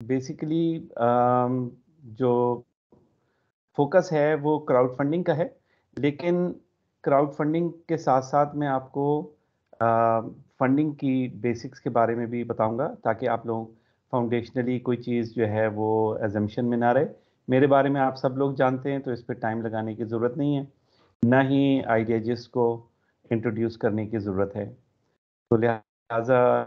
Basically जो focus है वो क्राउड फंडिंग का है, लेकिन क्राउड फंडिंग के साथ साथ मैं आपको फंडिंग की बेसिक्स के बारे में भी बताऊँगा, ताकि आप लोग फाउंडेशनली कोई चीज़ जो है वो एजम्पन में ना रहे। मेरे बारे में आप सब लोग जानते हैं तो इस पर टाइम लगाने की ज़रूरत नहीं है। ना ही आइडियाजिस को इंट्रोड्यूस करने की ज़रूरत है। तो लिहाजा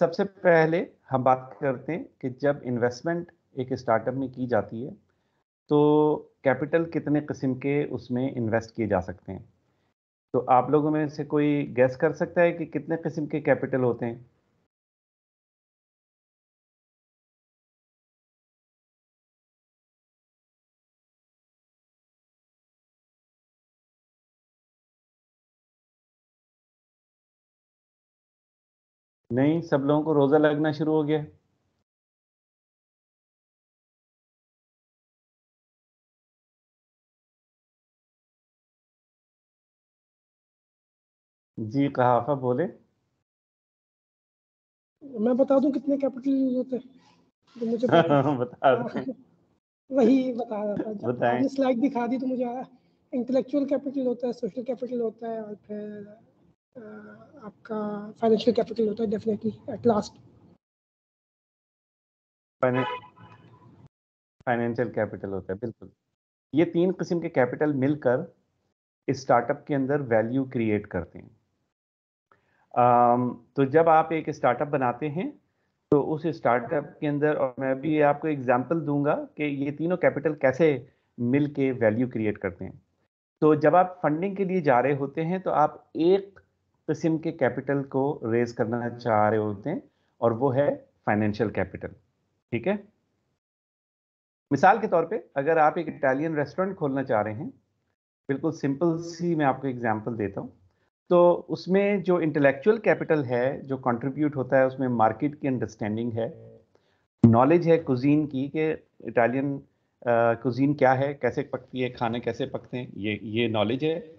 सबसे पहले हम बात करते हैं कि जब इन्वेस्टमेंट एक स्टार्टअप में की जाती है तो कैपिटल कितने किस्म के उसमें इन्वेस्ट किए जा सकते हैं? तो आप लोगों में से कोई गैस कर सकता है कि कितने किस्म के कैपिटल होते हैं? नहीं सब लोगों को रोज़ा लगना शुरू हो गया। जी कहाफा बोले। मैं बता दूँ कितने कैपिटल यूज़ होते हैं? तो मुझे बता हाँ, वही बता रहा था। बताएँ। स्लाइड दिखा दी तो मुझे आया इंटेलेक्चुअल कैपिटल होता है सोशल कैपिटल होता है और फिर आपका फाइनेंशियल कैपिटल होता है definitely at last financial capital होता है, बिल्कुल। ये तीन किस्म के कैपिटल मिलकर स्टार्टअप के अंदर वैल्यू क्रिएट करते हैं। तो जब आप एक स्टार्टअप बनाते हैं तो उस स्टार्टअप के अंदर, और मैं भी आपको एग्जांपल दूँगा कि ये तीनों कैपिटल कैसे मिल के वैल्यू क्रिएट करते हैं। तो जब आप फंडिंग के लिए जा रहे होते हैं तो आप एक किस्म के कैपिटल को रेज करना चाह रहे होते हैं और वो है फाइनेंशियल कैपिटल ठीक है? मिसाल के तौर पे अगर आप एक इटालियन रेस्टोरेंट खोलना चाह रहे हैं, बिल्कुल सिंपल सी मैं आपको एग्जांपल देता हूँ। तो उसमें जो इंटेलेक्चुअल कैपिटल है, जो कंट्रीब्यूट होता है, उसमें मार्केट की अंडरस्टैंडिंग है नॉलेज है कुजीन की कि इटालियन कुजीन क्या है, कैसे पकती है, खाने कैसे पकते हैं, ये ये नॉलेज है।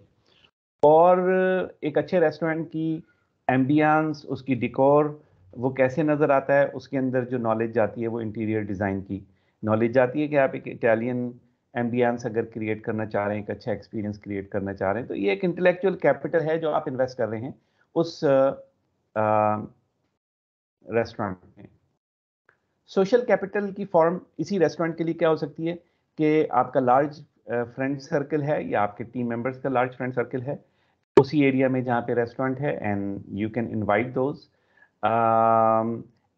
और एक अच्छे रेस्टोरेंट की एम्बियंस उसकी डिकोर वो कैसे नज़र आता है, उसके अंदर जो नॉलेज जाती है वो इंटीरियर डिज़ाइन की नॉलेज जाती है कि आप एक इटालियन एम्बियंस अगर क्रिएट करना चाह रहे हैं, एक अच्छा एक्सपीरियंस क्रिएट करना चाह रहे हैं तो ये एक इंटेलेक्चुअल कैपिटल है जो आप इन्वेस्ट कर रहे हैं उस रेस्टोरेंट में। सोशल कैपिटल की फॉर्म इसी रेस्टोरेंट के लिए क्या हो सकती है कि आपका लार्ज फ्रेंड सर्कल है या आपके टीम मेंबर्स का लार्ज फ्रेंड सर्कल है उसी एरिया में जहाँ पे रेस्टोरेंट है and you can invite those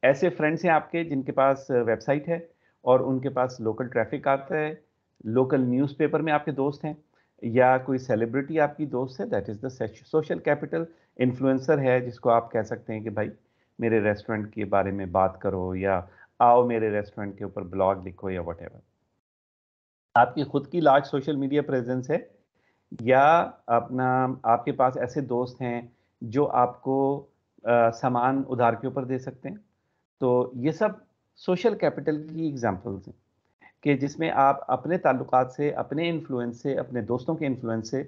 ऐसे फ्रेंड्स हैं आपके जिनके पास वेबसाइट है, और उनके पास लोकल ट्रैफ़िक आता है लोकल न्यूज़पेपर में आपके दोस्त हैं, या कोई सेलिब्रिटी आपकी दोस्त है that is the social capital influencer है, जिसको आप कह सकते हैं कि भाई, मेरे रेस्टोरेंट के बारे में बात करो, या आओ मेरे रेस्टोरेंट के ऊपर ब्लॉग लिखो, या वट आपकी खुद की लार्ज सोशल मीडिया प्रेजेंस है या अपना आपके पास ऐसे दोस्त हैं जो आपको आ, सामान उधार के ऊपर दे सकते हैं? तो ये सब सोशल कैपिटल की एग्जांपल्स हैं कि जिसमें आप अपने ताल्लुकात से अपने इन्फ्लुएंस से अपने दोस्तों के इन्फ्लुएंस से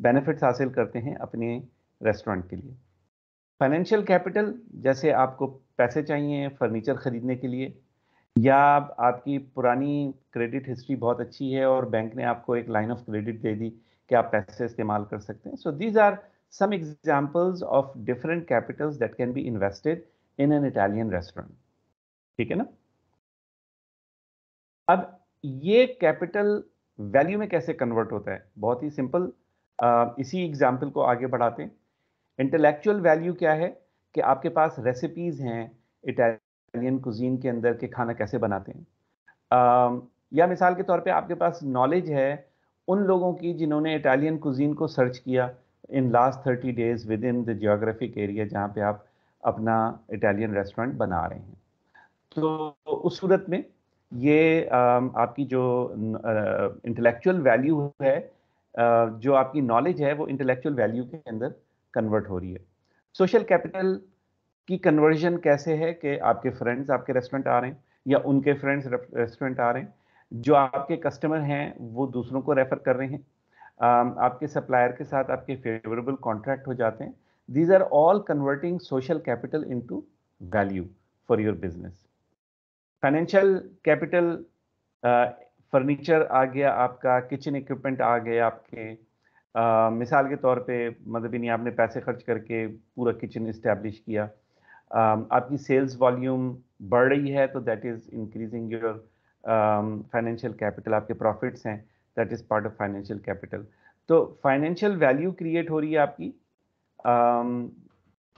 बेनिफिट्स हासिल करते हैं अपने रेस्टोरेंट के लिए। फाइनेंशियल कैपिटल जैसे आपको पैसे चाहिए फर्नीचर ख़रीदने के लिए या आपकी पुरानी क्रेडिट हिस्ट्री बहुत अच्छी है और बैंक ने आपको एक लाइन ऑफ़ क्रेडिट दे दी कि आप पैसे इस्तेमाल कर सकते हैं। So these are some examples of different capitals that can be invested in an Italian restaurant ठीक है ना? अब ये कैपिटल वैल्यू में कैसे कन्वर्ट होता है? बहुत ही सिंपल इसी एग्ज़ाम्पल को आगे बढ़ाते हैं। इंटेलेक्चुअल वैल्यू क्या है? कि आपके पास रेसिपीज़ हैं इटालियन कुजीन के अंदर के खाना कैसे बनाते हैं। आ, या मिसाल के तौर पे आपके पास नॉलेज है उन लोगों की जिन्होंने इटालियन कुजीन को सर्च किया in last thirty days with in the geographic area जहाँ पे आप अपना इटालियन रेस्टोरेंट बना रहे हैं। तो उस सूरत में ये आपकी जो इंटेलेक्चुअल वैल्यू है जो आपकी नॉलेज है वो इंटेलेक्चुअल वैल्यू के अंदर कन्वर्ट हो रही है। सोशल कैपिटल की कन्वर्जन कैसे है कि आपके फ्रेंड्स आपके रेस्टोरेंट आ रहे हैं या उनके फ्रेंड्स रेस्टोरेंट आ रहे हैं? जो आपके कस्टमर हैं वो दूसरों को रेफर कर रहे हैं। आपके सप्लायर के साथ आपके फेवरेबल कॉन्ट्रैक्ट हो जाते हैं। These are all converting social capital into value for your business financial capital furniture आ गया आपका किचन इक्विपमेंट आ गए आपके। uh, मिसाल के तौर पे मतलब नहीं आपने पैसे खर्च करके पूरा किचन इस्टेब्लिश किया। um, आपकी सेल्स वॉल्यूम बढ़ रही है तो that is increasing your financial capital आपके प्रॉफिट्स हैं that is part of financial capital तो फाइनेंशियल वैल्यू क्रिएट हो रही है आपकी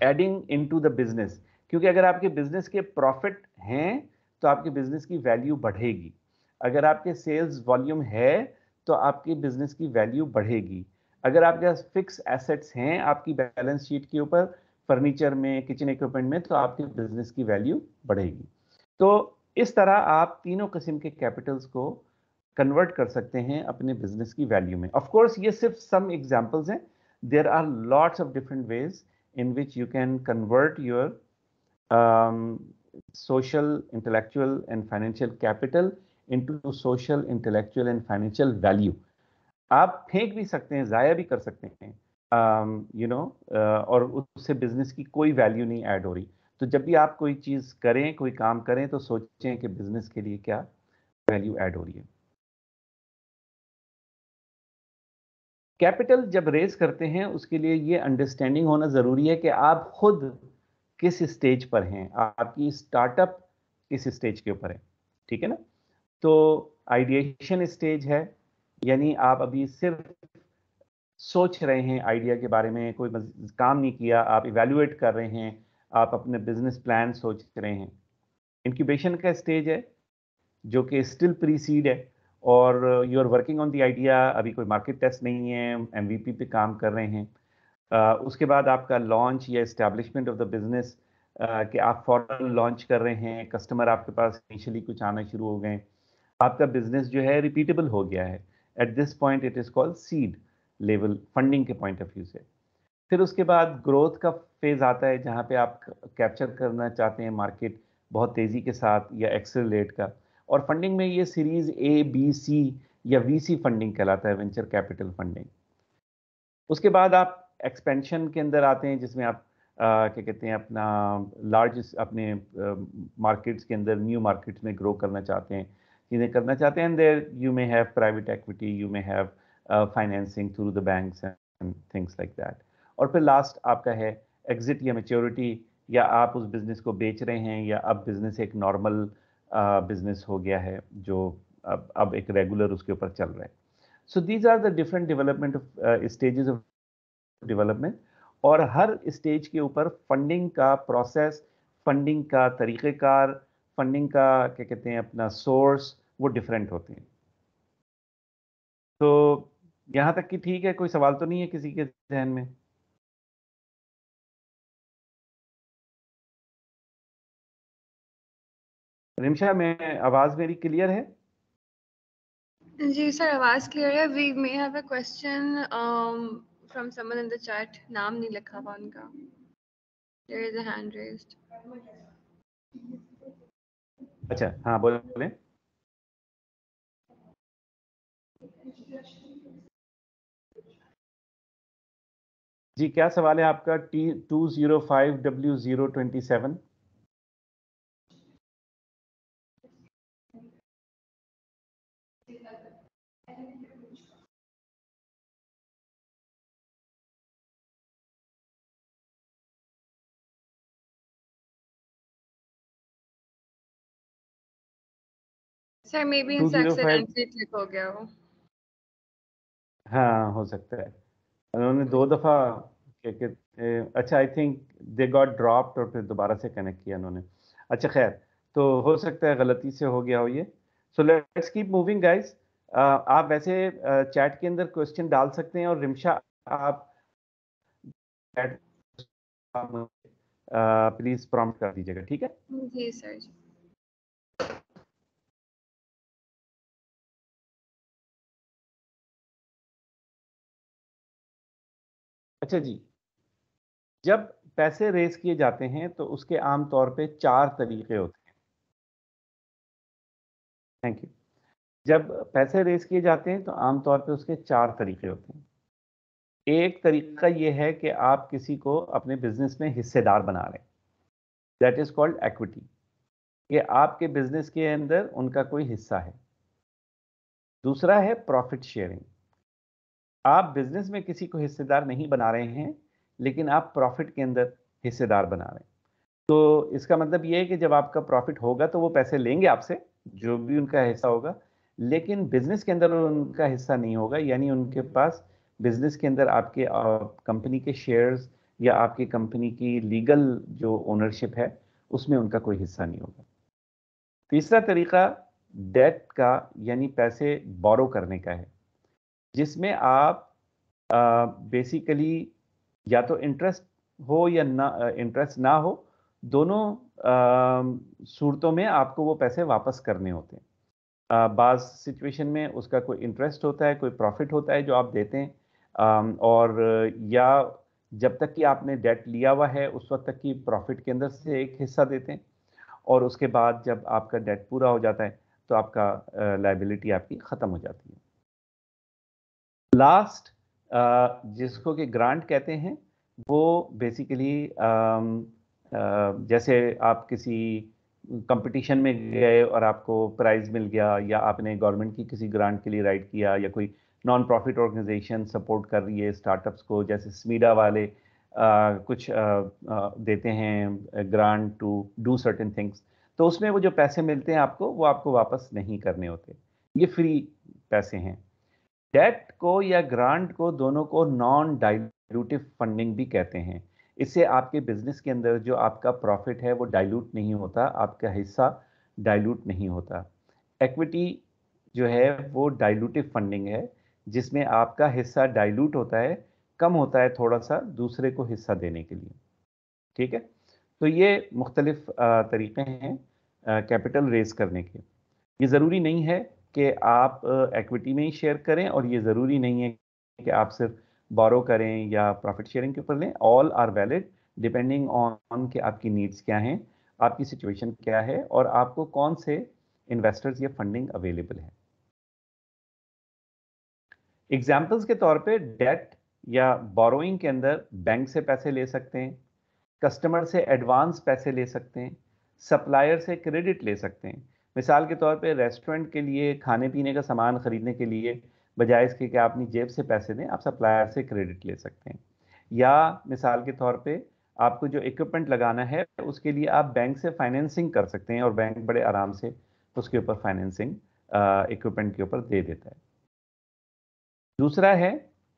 एडिंग इनटू द बिज़नेस क्योंकि अगर आपके बिज़नेस के प्रॉफिट हैं तो आपके बिज़नेस की वैल्यू बढ़ेगी. अगर आपके सेल्स वॉल्यूम है तो आपके बिज़नेस की वैल्यू बढ़ेगी. अगर आपके पास फिक्स एसेट्स हैं, आपकी बैलेंस शीट के ऊपर फर्नीचर में किचन इक्विपमेंट में तो आपके बिज़नेस की वैल्यू बढ़ेगी. तो इस तरह आप तीनों किस्म के कैपिटल्स को कन्वर्ट कर सकते हैं अपने बिज़नेस की वैल्यू में। ऑफ़ कोर्स ये सिर्फ़ सम एग्जांपल्स हैं। There are lots of different ways in which you can convert your social intellectual and financial capital into social intellectual and financial value आप फेंक भी सकते हैं ज़ाया भी कर सकते हैं। You um, know you know, uh, और उससे बिज़नेस की कोई वैल्यू नहीं ऐड हो रही। तो जब भी आप कोई चीज़ करें, कोई काम करें तो सोचें कि बिज़नेस के लिए क्या वैल्यू ऐड हो रही है। कैपिटल जब रेज करते हैं, उसके लिए ये अंडरस्टैंडिंग होना ज़रूरी है कि आप खुद किस स्टेज पर हैं। आपकी स्टार्टअप किस स्टेज के ऊपर है, ठीक है ना? तो आइडिएशन स्टेज है, यानी आप अभी सिर्फ़ सोच रहे हैं आइडिया के बारे में, कोई काम नहीं किया, आप इवेल्युएट कर रहे हैं आप अपने बिज़नेस प्लान सोच रहे हैं। इंक्यूबेशन का स्टेज है जो कि स्टिल प्रीसीड है और you are working on the idea अभी कोई मार्केट टेस्ट नहीं है एमवीपी पे काम कर रहे हैं। uh, उसके बाद आपका लॉन्च या इस्टेब्लिशमेंट ऑफ़ द बिज़नेस कि आप फॉरन लॉन्च कर रहे हैं कस्टमर आपके पास इनिशियली कुछ आना शुरू हो गए आपका बिज़नेस जो है रिपीटेबल हो गया है। At this point it is called seed level funding के पॉइंट ऑफ़ व्यू से। फिर उसके बाद ग्रोथ का फ़ेज़ आता है जहाँ पे आप कैप्चर करना चाहते हैं मार्केट बहुत तेज़ी के साथ या एक्सेलेट का। और फंडिंग में ये सीरीज़ ए बी सी या वी सी फंडिंग कहलाता है वेंचर कैपिटल फंडिंग उसके बाद आप एक्सपेंशन के अंदर आते हैं जिसमें आप क्या कहते हैं, अपना लार्ज अपने मार्केट्स के अंदर न्यू मार्केट्स में ग्रो करना चाहते हैं। चीज़ें करना चाहते हैं there you may have private equity you may have financing through the banks and things like that और फिर लास्ट आपका है एग्जिट या मेच्योरिटी या आप उस बिज़नेस को बेच रहे हैं, या अब बिज़नेस एक नॉर्मल बिज़नेस हो गया है, जो अब अब एक रेगुलर उसके ऊपर चल रहा है। So these are the different development of stages of development और हर स्टेज के ऊपर फंडिंग का प्रोसेस फंडिंग का तरीक़ेकार फंडिंग का क्या कहते हैं, अपना सोर्स वो डिफरेंट होते हैं। तो यहाँ तक कि ठीक है, कोई सवाल तो नहीं है किसी के जहन में? रिमशा में आवाज़ मेरी क्लियर है? जी सर आवाज़ क्लियर है। We may have a question from someone in the chat नाम नहीं लिखा हुआ उनका। There is a hand raised अच्छा हाँ बोले। बोले जी क्या सवाल है आपका? T two zero five W zero twenty seven sir maybe click हो गया हो। हाँ हो सकता है। उन्होंने दो दफ़ा अच्छा I think they got dropped और फिर दोबारा से कनेक्ट किया उन्होंने। अच्छा खैर तो हो सकता है गलती से हो गया हो ये। So let's keep moving guys आप वैसे चैट uh, के अंदर क्वेश्चन डाल सकते हैं और रिमशा आप प्लीज़ प्रॉम्प्ट कर दीजिएगा ठीक है? जी सर अच्छा जी। जब पैसे रेस किए जाते हैं तो उसके आम तौर पे चार तरीके होते हैं। थैंक यू जब पैसे रेस किए जाते हैं तो आम तौर पे उसके चार तरीके होते हैं। एक तरीका यह है कि आप किसी को अपने बिज़नेस में हिस्सेदार बना रहे हैं दैट इज़ कॉल्ड एक्विटी कि आपके बिज़नेस के अंदर उनका कोई हिस्सा है। दूसरा है प्रॉफिट शेयरिंग आप बिज़नेस में किसी को हिस्सेदार नहीं बना रहे हैं, लेकिन आप प्रॉफिट के अंदर हिस्सेदार बना रहे हैं। तो इसका मतलब ये है कि जब आपका प्रॉफिट होगा तो वो पैसे लेंगे आपसे, जो भी उनका हिस्सा होगा, लेकिन बिज़नेस के अंदर उनका हिस्सा नहीं होगा, यानी उनके पास बिज़नेस के अंदर आपके कंपनी के शेयर्स या आपकी कंपनी की लीगल जो ओनरशिप है, उसमें उनका कोई हिस्सा नहीं होगा। तीसरा तरीका डेट का, यानी पैसे बोरो करने का है। जिसमें आप बेसिकली या तो इंटरेस्ट हो या ना इंटरेस्ट ना हो, दोनों सूरतों में आपको वो पैसे वापस करने होते हैं। बाज़ सिचुएशन में उसका कोई इंटरेस्ट होता है, कोई प्रॉफिट होता है जो आप देते हैं और या जब तक कि आपने डेट लिया हुआ है, उस वक्त तक की प्रॉफिट के अंदर से एक हिस्सा देते हैं, और उसके बाद जब आपका डेट पूरा हो जाता है तो आपका लाइबिलिटी आपकी ख़त्म हो जाती है। लास्ट जिसको कि ग्रांट कहते हैं वो बेसिकली जैसे आप किसी कंपटीशन में गए और आपको प्राइज़ मिल गया या आपने गवर्नमेंट की किसी ग्रांट के लिए राइट किया या कोई नॉन प्रॉफिट ऑर्गेनाइजेशन सपोर्ट कर रही है स्टार्टअप्स को जैसे स्मीडा वाले आ, कुछ आ, आ, देते हैं grant to do certain things तो उसमें वो जो पैसे मिलते हैं आपको वो आपको वापस नहीं करने होते। ये फ्री पैसे हैं। डेट को या ग्रांट को दोनों को नॉन डाइल्यूटिव फंडिंग भी कहते हैं। इससे आपके बिज़नेस के अंदर जो आपका प्रॉफिट है वो डाइल्यूट नहीं होता, आपका हिस्सा डाइल्यूट नहीं होता। एक्विटी जो है वो डाइल्यूटिव फंडिंग है, जिसमें आपका हिस्सा डाइल्यूट होता है, कम होता है थोड़ा सा दूसरे को हिस्सा देने के लिए। ठीक है? तो ये मुख्तलिफ़ तरीक़े हैं कैपिटल रेज करने के। ये ज़रूरी नहीं है कि आप एक्विटी में ही शेयर करें और ये ज़रूरी नहीं है कि आप सिर्फ़ बोरो करें या प्रॉफिट शेयरिंग के ऊपर लें। All are valid depending on कि आपकी नीड्स क्या हैं, आपकी सिचुएशन क्या है और आपको कौन से इन्वेस्टर्स या फंडिंग अवेलेबल है। एग्जाम्पल्स के तौर पे डेट या बोरोइंग के अंदर बैंक से पैसे ले सकते हैं कस्टमर से एडवांस पैसे ले सकते हैं सप्लायर से क्रेडिट ले सकते हैं। मिसाल के तौर पे रेस्टोरेंट के लिए खाने पीने का सामान खरीदने के लिए, बजाय इसके कि आप अपनी जेब से पैसे दें, आप सप्लायर से क्रेडिट ले सकते हैं। या मिसाल के तौर पे आपको जो इक्विपमेंट लगाना है, उसके लिए आप बैंक से फाइनेंसिंग कर सकते हैं और बैंक बड़े आराम से उसके ऊपर फाइनेंसिंग इक्विपमेंट के ऊपर दे देता है। दूसरा है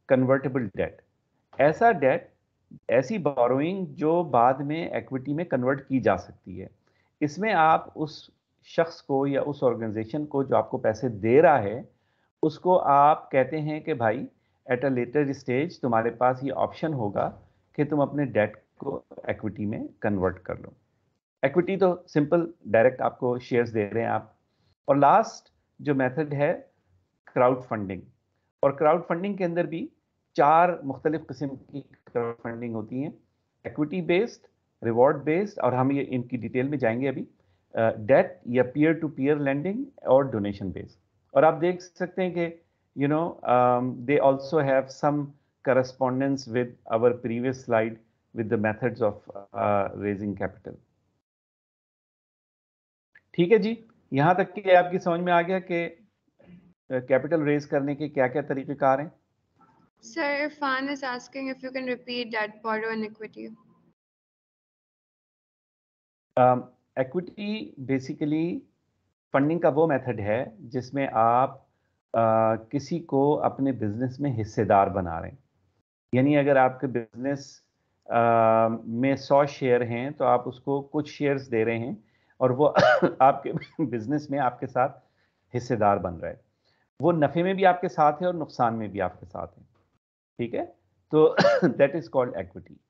कन्वर्टेबल डेट ऐसा डेट ऐसी बोरोइंग जो बाद में एक्विटी में कन्वर्ट की जा सकती है। इसमें आप उस शख्स को या उस ऑर्गेनाइजेशन को जो आपको पैसे दे रहा है, उसको आप कहते हैं कि भाई एट अ लेटर स्टेज तुम्हारे पास ये ऑप्शन होगा कि तुम अपने डेट को एक्विटी में कन्वर्ट कर लो। एक्विटी तो सिंपल डायरेक्ट आपको शेयर्स दे रहे हैं आप। और लास्ट जो मेथड है क्राउड फंडिंग और क्राउड फंडिंग के अंदर भी चार मुख्तलिफ़ किस्म की क्राउड फंडिंग होती हैं। एक्विटी बेस्ड रिवॉर्ड बेस्ड और हम ये इनकी डिटेल में जाएँगे अभी। डेट या पीयर टू पीयर लैंडिंग और डोनेशन बेस और आप देख सकते हैं कि you know they also have some correspondence with our previous slide with the methods of raising capital ठीक है जी? यहाँ तक कि आपकी समझ में आ गया कि कैपिटल uh, रेज करने के क्या क्या तरीक़ेकार हैं? Sir, Irfan is asking if you can repeat that borrow and equity. Um, equity basically funding का वो मेथड है जिसमें आप आ, किसी को अपने बिज़नेस में हिस्सेदार बना रहे हैं। यानी अगर आपके बिज़नेस में सौ शेयर हैं तो आप उसको कुछ शेयर्स दे रहे हैं और वो आपके बिज़नेस में आपके साथ हिस्सेदार बन रहा है। वो नफ़े में भी आपके साथ है और नुकसान में भी आपके साथ है। ठीक है? तो that is called equity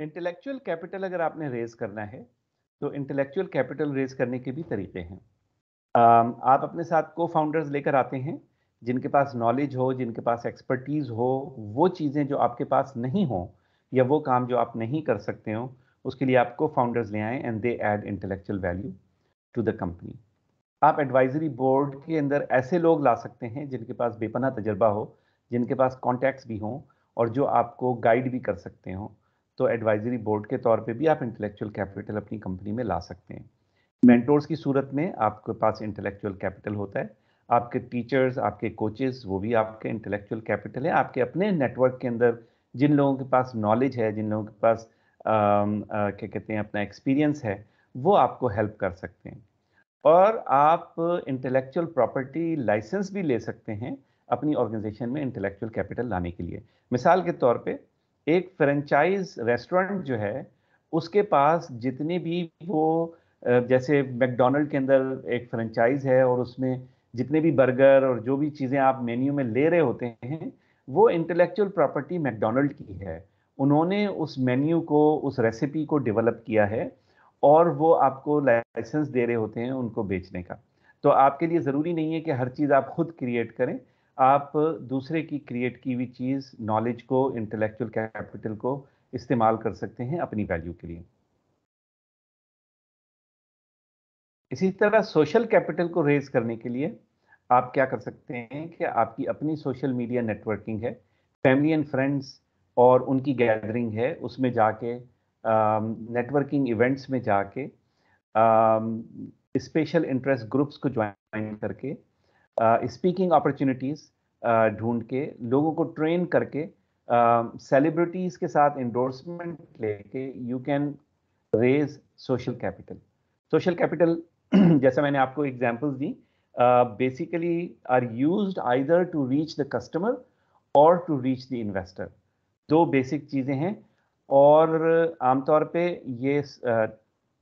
intellectual capital अगर आपने रेज करना है तो इंटेलेक्चुअल कैपिटल रेज करने के भी तरीके हैं। आप अपने साथ को फाउंडर्स लेकर आते हैं, जिनके पास नॉलेज हो, जिनके पास एक्सपर्टीज़ हो, वो चीज़ें जो आपके पास नहीं हो, या वो काम जो आप नहीं कर सकते हो, उसके लिए आप को फाउंडर्स ले आएँ and they add intellectual value to the company आप एडवाइजरी बोर्ड के अंदर ऐसे लोग ला सकते हैं, जिनके पास बेपना तजर्बा हो, जिनके पास कॉन्टैक्ट्स भी हों, और जो आपको गाइड भी कर सकते हों। तो एडवाइजरी बोर्ड के तौर पे भी आप इंटेलेक्चुअल कैपिटल अपनी कंपनी में ला सकते हैं। मेंटोर्स की सूरत में आपके पास इंटेलेक्चुअल कैपिटल होता है। आपके टीचर्स आपके कोचेस वो भी आपके इंटेलेक्चुअल कैपिटल है। आपके अपने नेटवर्क के अंदर जिन लोगों के पास नॉलेज है, जिन लोगों के पास क्या कहते हैं, अपना एक्सपीरियंस है, वो आपको हेल्प कर सकते हैं। और आप इंटेलेक्चुअल प्रॉपर्टी लाइसेंस भी ले सकते हैं अपनी ऑर्गेनाइजेशन में इंटेलेक्चुअल कैपिटल लाने के लिए। मिसाल के तौर पे एक फ्रेंचाइज रेस्टोरेंट जो है, उसके पास जितने भी वो जैसे मैकडोनल्ड के अंदर एक फ्रेंचाइज है और उसमें जितने भी बर्गर और जो भी चीज़ें आप मेन्यू में ले रहे होते हैं, वो इंटेलेक्चुअल प्रॉपर्टी मैकडोनल्ड की है। उन्होंने उस मेन्यू को, उस रेसिपी को डेवलप किया है और वो आपको लाइसेंस दे रहे होते हैं उनको बेचने का। तो आपके लिए ज़रूरी नहीं है कि हर चीज़ आप खुद क्रिएट करें आप दूसरे की क्रिएट की हुई चीज़ नॉलेज को इंटेलेक्चुअल कैपिटल को इस्तेमाल कर सकते हैं अपनी वैल्यू के लिए। इसी तरह सोशल कैपिटल को रेज करने के लिए आप क्या कर सकते हैं कि आपकी अपनी सोशल मीडिया नेटवर्किंग है फैमिली एंड फ्रेंड्स और उनकी गैदरिंग है, उसमें जाके नेटवर्किंग इवेंट्स में जाके स्पेशल इंटरेस्ट ग्रुप्स को ज्वाइन करके स्पीकिंग अपॉर्चुनिटीज़ ढूंढ के लोगों को ट्रेन करके सेलिब्रिटीज़ uh, के साथ इंडोर्समेंट लेके you can raise social capital social capital जैसा मैंने आपको examples the basically are used either to reach the customer और टू रीच द इन्वेस्टर दो बेसिक चीज़ें हैं और आमतौर पे ये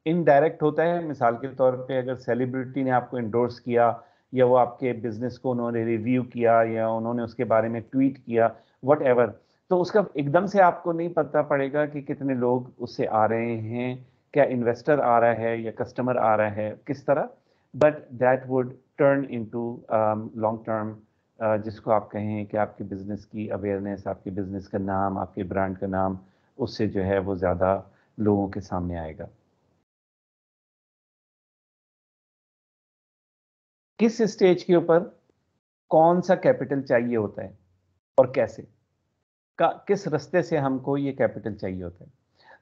इनडायरेक्ट uh, होता है। मिसाल के तौर पे अगर सेलिब्रिटी ने आपको इंडोर्स किया या वो आपके बिज़नेस को उन्होंने रिव्यू किया या उन्होंने उसके बारे में ट्वीट किया वट तो उसका एकदम से आपको नहीं पता पड़ेगा कि कितने लोग उससे आ रहे हैं, क्या इन्वेस्टर आ रहा है या कस्टमर आ रहा है, किस तरह? But that would turn into long term जिसको आप कहें कि आपके बिज़नेस की अवेयरनेस आपके बिज़नेस का नाम, आपके ब्रांड का नाम, उससे जो है वो ज़्यादा लोगों के सामने आएगा। किस स्टेज के ऊपर कौन सा कैपिटल चाहिए होता है और कैसे? का, किस रास्ते से हमको ये कैपिटल चाहिए होता है?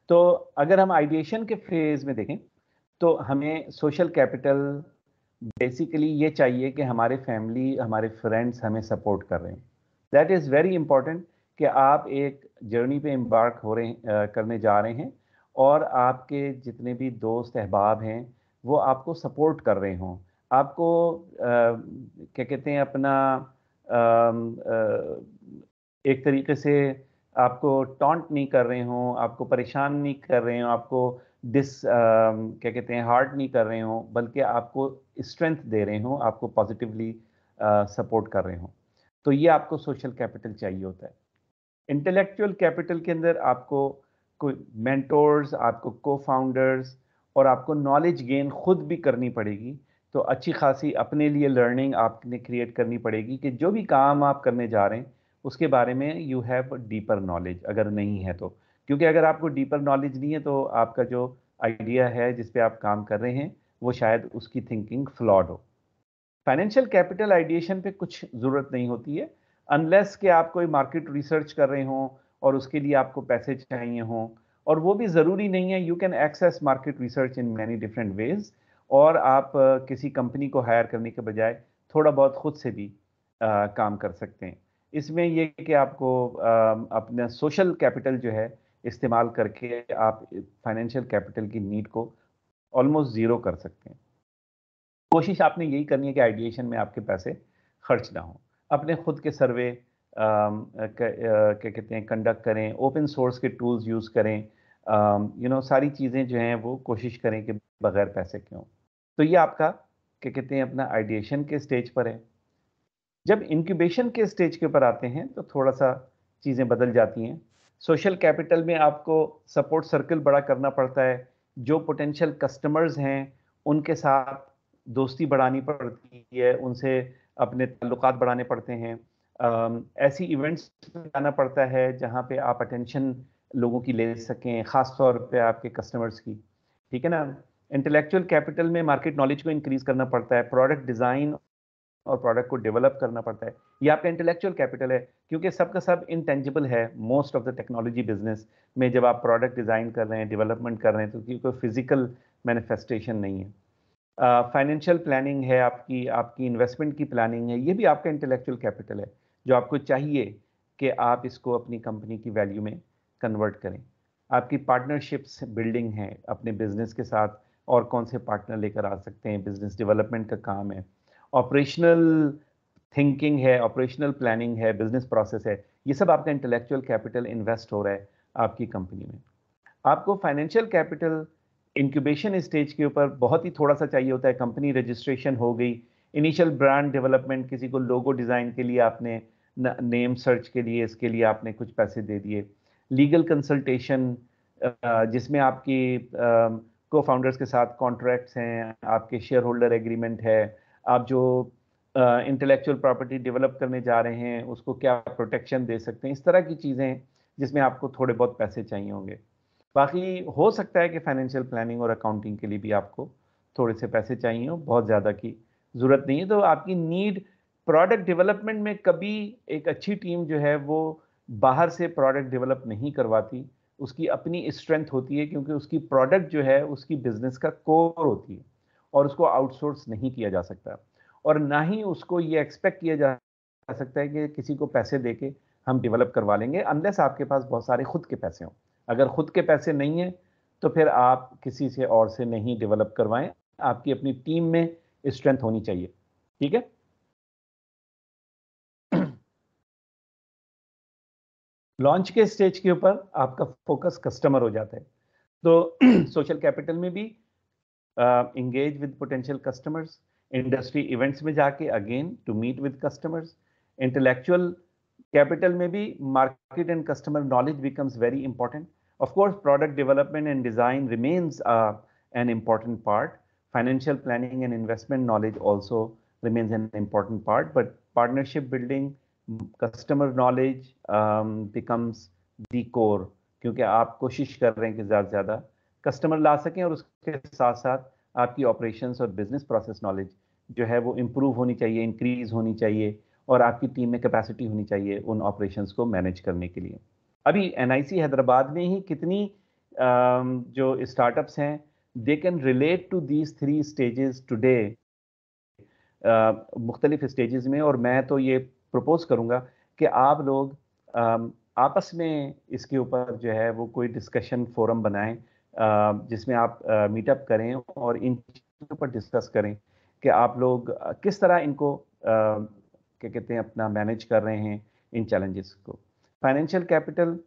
तो अगर हम आइडिएशन के फ़ेज़ में देखें तो हमें सोशल कैपिटल बेसिकली ये चाहिए कि हमारे फैमिली हमारे फ्रेंड्स हमें सपोर्ट कर रहे हैं। दैट इज़ वेरी इंपॉर्टेंट कि आप एक जर्नी पे इम्बार्क हो रहे हैं करने जा रहे हैं और आपके जितने भी दोस्त, अहबाब हैं, वो आपको सपोर्ट कर रहे हों। आपको क्या कहते हैं, अपना एक तरीके से आपको टॉन्ट नहीं कर रहे हों, आपको परेशान नहीं कर रहे हों, आपको डिस क्या कहते हैं, हार्ट नहीं कर रहे हों, बल्कि आपको स्ट्रेंथ दे रहे हों, आपको पॉजिटिवली सपोर्ट कर रहे हों। तो ये आपको सोशल कैपिटल चाहिए होता है। इंटेलेक्चुअल कैपिटल के अंदर आपको कोई मेंटोर्स, आपको को फाउंडर्स और आपको नॉलेज गेन खुद भी करनी पड़ेगी। तो अच्छी खासी अपने लिए लर्निंग आपने क्रिएट करनी पड़ेगी कि जो भी काम आप करने जा रहे हैं, उसके बारे में यू हैव डीपर नॉलेज अगर नहीं है तो। क्योंकि अगर आपको डीपर नॉलेज नहीं है तो आपका जो आइडिया है, जिस पे आप काम कर रहे हैं, वो शायद उसकी थिंकिंग फ्लॉड हो। फाइनेंशियल कैपिटल आइडिएशन पे कुछ ज़रूरत नहीं होती है अनलेस कि आप कोई मार्केट रिसर्च कर रहे हों और उसके लिए आपको पैसे चाहिए हों। और वो भी ज़रूरी नहीं है you can access market research in many different ways और आप किसी कंपनी को हायर करने के बजाय थोड़ा बहुत खुद से भी आ, काम कर सकते हैं। इसमें ये कि आपको अपना सोशल कैपिटल जो है इस्तेमाल करके आप फाइनेंशियल कैपिटल की नीड को ऑलमोस्ट ज़ीरो कर सकते हैं। कोशिश आपने यही करनी है कि आइडिएशन में आपके पैसे खर्च ना हो। अपने खुद के सर्वे क्या कहते हैं कंडक्ट करें ओपन सोर्स के टूल्स यूज़ करें यू नो सारी चीज़ें जो हैं वो कोशिश करें कि बगैर पैसे क्यों तो ये आपका, क्या कहते हैं, अपना आइडिएशन के स्टेज पर है। जब इंक्यूबेशन के स्टेज के ऊपर आते हैं तो थोड़ा सा चीज़ें बदल जाती हैं। सोशल कैपिटल में आपको सपोर्ट सर्कल बड़ा करना पड़ता है। जो पोटेंशियल कस्टमर्स हैं, उनके साथ दोस्ती बढ़ानी पड़ती है, उनसे अपने ताल्लुक बढ़ाने पड़ते हैं। ऐसी इवेंट्स में जाना पड़ता है, जहाँ पे आप अटेंशन लोगों की ले सकें ख़ास तौर पे आपके कस्टमर्स की। ठीक है ना? इंटेलेक्चुअल कैपिटल में मार्केट नॉलेज को इंक्रीज करना पड़ता है प्रोडक्ट डिज़ाइन और प्रोडक्ट को डेवलप करना पड़ता है। ये आपका इंटेलेक्चुअल कैपिटल है क्योंकि सबका सब इनटेंजिबल है most of the technology business में जब आप प्रोडक्ट डिज़ाइन कर रहे हैं डेवलपमेंट कर रहे हैं तो कोई फ़िज़िकल मैनिफेस्टेशन नहीं है। फाइनेंशियल uh, प्लानिंग है आपकी आपकी इन्वेस्टमेंट की प्लानिंग है ये भी आपका इंटेलेक्चुअल कैपिटल है जो आपको चाहिए कि आप इसको अपनी कंपनी की वैल्यू में कन्वर्ट करें। आपकी पार्टनरशिप्स बिल्डिंग है अपने बिज़नेस के साथ और कौन से पार्टनर लेकर आ सकते हैं, बिज़नेस डेवलपमेंट का काम है। ऑपरेशनल थिंकिंग है, ऑपरेशनल प्लानिंग है, बिज़नेस प्रोसेस है, ये सब आपका इंटेलेक्चुअल कैपिटल इन्वेस्ट हो रहा है आपकी कंपनी में। आपको फाइनेंशियल कैपिटल इंक्यूबेशन स्टेज के ऊपर बहुत ही थोड़ा सा चाहिए होता है। कंपनी रजिस्ट्रेशन हो गई इनिशियल ब्रांड डेवलपमेंट किसी को लोगो डिज़ाइन के लिए आपने नेम सर्च के लिए, इसके लिए आपने कुछ पैसे दे दिए। लीगल कंसल्टेशन जिसमें आपकी को फाउंडर्स के साथ कॉन्ट्रैक्ट्स हैं, आपके शेयर होल्डर एग्रीमेंट है, आप जो इंटेलेक्चुअल प्रॉपर्टी डेवलप करने जा रहे हैं, उसको क्या प्रोटेक्शन दे सकते हैं? इस तरह की चीज़ें जिसमें आपको थोड़े बहुत पैसे चाहिए होंगे। बाकी हो सकता है कि फाइनेंशियल प्लानिंग और अकाउंटिंग के लिए भी आपको थोड़े से पैसे चाहिए हो, बहुत ज़्यादा की ज़रूरत नहीं है। तो आपकी नीड प्रोडक्ट डेवलपमेंट में कभी एक अच्छी टीम जो है वो बाहर से प्रोडक्ट डेवलप नहीं करवाती। उसकी अपनी स्ट्रेंथ होती है क्योंकि उसकी प्रोडक्ट जो है, उसकी बिज़नेस का कोर होती है और उसको आउटसोर्स नहीं किया जा सकता। और ना ही उसको ये एक्सपेक्ट किया जा सकता है कि किसी को पैसे दे के हम डेवलप करवा लेंगे अनलेस आपके पास बहुत सारे खुद के पैसे हों। अगर खुद के पैसे नहीं हैं तो फिर आप किसी से और से नहीं डेवलप करवाएँ। आपकी अपनी टीम में स्ट्रेंथ होनी चाहिए। ठीक है? लॉन्च के स्टेज के ऊपर आपका फोकस कस्टमर हो जाता है। तो सोशल कैपिटल में भी engage with potential customers industry events में जाके again to meet with customers intellectual capital में भी market and customer knowledge becomes very important of course product development and design remains an important part financial planning and investment knowledge also remains an important part, but partnership building customer knowledge becomes the core क्योंकि आप कोशिश कर रहे हैं कि ज़्यादा से ज़्यादा कस्टमर ला सकें और उसके साथ साथ आपकी ऑपरेशंस और बिज़नेस प्रोसेस नॉलेज जो है वो इम्प्रूव होनी चाहिए इंक्रीज होनी चाहिए और आपकी टीम में कैपेसिटी होनी चाहिए उन ऑपरेशंस को मैनेज करने के लिए। अभी एनआईसी हैदराबाद में ही कितनी जो स्टार्टअप्स हैं they can relate to these three today uh, मुख्तलिफ़ स्टेजेस में और मैं तो ये प्रपोज करूँगा कि आप लोग आपस में इसके ऊपर जो है वो कोई डिस्कशन फोरम बनाएँ जिसमें आप मीटअप करें और इन चीज़ों पर डिस्कस करें कि आप लोग किस तरह इनको क्या कहते हैं, अपना मैनेज कर रहे हैं इन चैलेंजेस को। फाइनेंशियल कैपिटल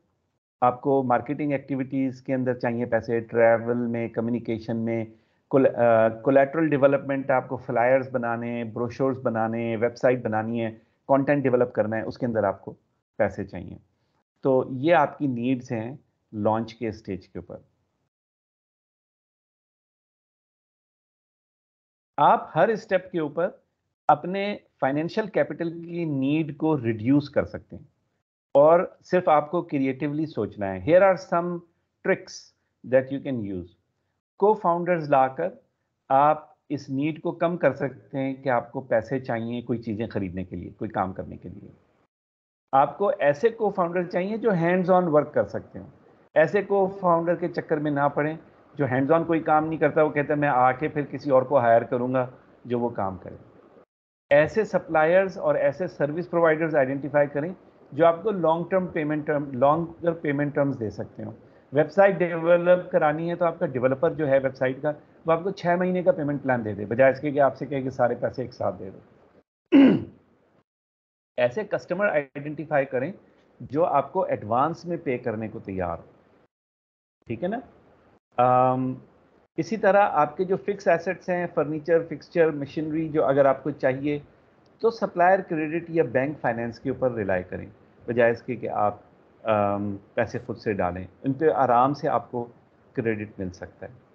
आपको मार्केटिंग एक्टिविटीज़ के अंदर चाहिए पैसे ट्रैवल में कम्युनिकेशन में कोलेट्रल डेवलपमेंट आपको फ्लायर्स बनाने ब्रोशर्स बनाने वेबसाइट बनानी है कंटेंट डेवलप करना है, उसके अंदर आपको पैसे चाहिए। तो ये आपकी नीड्स हैं लॉन्च के स्टेज के ऊपर। आप हर स्टेप के ऊपर अपने फाइनेंशियल कैपिटल की नीड को रिड्यूस कर सकते हैं। और सिर्फ़ आपको क्रिएटिवली सोचना है। Here are some tricks that you can use को फाउंडर्स लाकर आप इस नीड को कम कर सकते हैं कि आपको पैसे चाहिए कोई चीज़ें खरीदने के लिए, कोई काम करने के लिए। आपको ऐसे को फाउंडर चाहिए जो हैंड्स ऑन वर्क कर सकते हो। ऐसे को फाउंडर के चक्कर में ना पड़े, जो हैंड्स ऑन कोई काम नहीं करता, वो कहता है, मैं आके फिर किसी और को हायर करूँगा जो वो काम करे। ऐसे सप्लायर्स और ऐसे सर्विस प्रोवाइडर्स आइडेंटिफाई करें, जो आपको long term payment term long payment terms दे सकते हो। वेबसाइट डेवलप करानी है तो आपका डेवलपर जो है वेबसाइट का वो आपको छः महीने का पेमेंट प्लान दे दे बजाय इसके कि आपसे कहे कि सारे पैसे एक साथ दे दो। ऐसे कस्टमर आइडेंटिफाई करें जो आपको एडवांस में पे करने को तैयार हो। ठीक है ना? आम, इसी तरह आपके जो फिक्स एसेट्स हैं फर्नीचर फिक्सचर मशीनरी जो अगर आपको चाहिए तो सप्लायर क्रेडिट या बैंक फाइनेंस के ऊपर रिलाई करें बजाय इसके कि आप आम, पैसे खुद से डालें। उन पर आराम से आपको क्रेडिट मिल सकता है।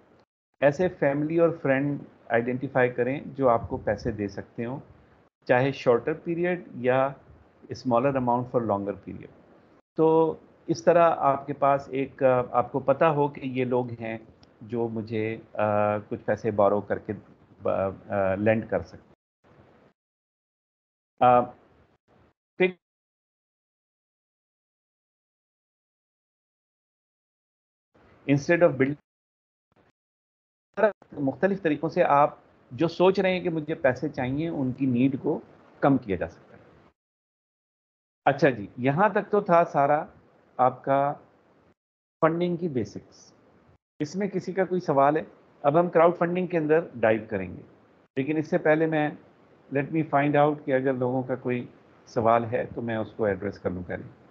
ऐसे फैमिली और फ्रेंड आइडेंटिफाई करें जो आपको पैसे दे सकते हो चाहे शॉर्टर पीरियड या smaller amount for longer period तो इस तरह आपके पास एक आपको पता हो कि ये लोग हैं जो मुझे आ, कुछ पैसे बारो करके लेंड कर सकते इंस्टेड ऑफ़ बिल्ड मुख्तलिफ़ तरीकों से आप जो सोच रहे हैं कि मुझे पैसे चाहिए, उनकी नीड को कम किया जा सकता है। अच्छा जी, यहाँ तक तो था सारा आपका फंडिंग की बेसिक्स इसमें किसी का कोई सवाल है? अब हम क्राउड फंडिंग के अंदर डाइव करेंगे। लेकिन इससे पहले मैं लेट मी फाइंड आउट कि अगर लोगों का कोई सवाल है तो मैं उसको एड्रेस कर लूँ पहले।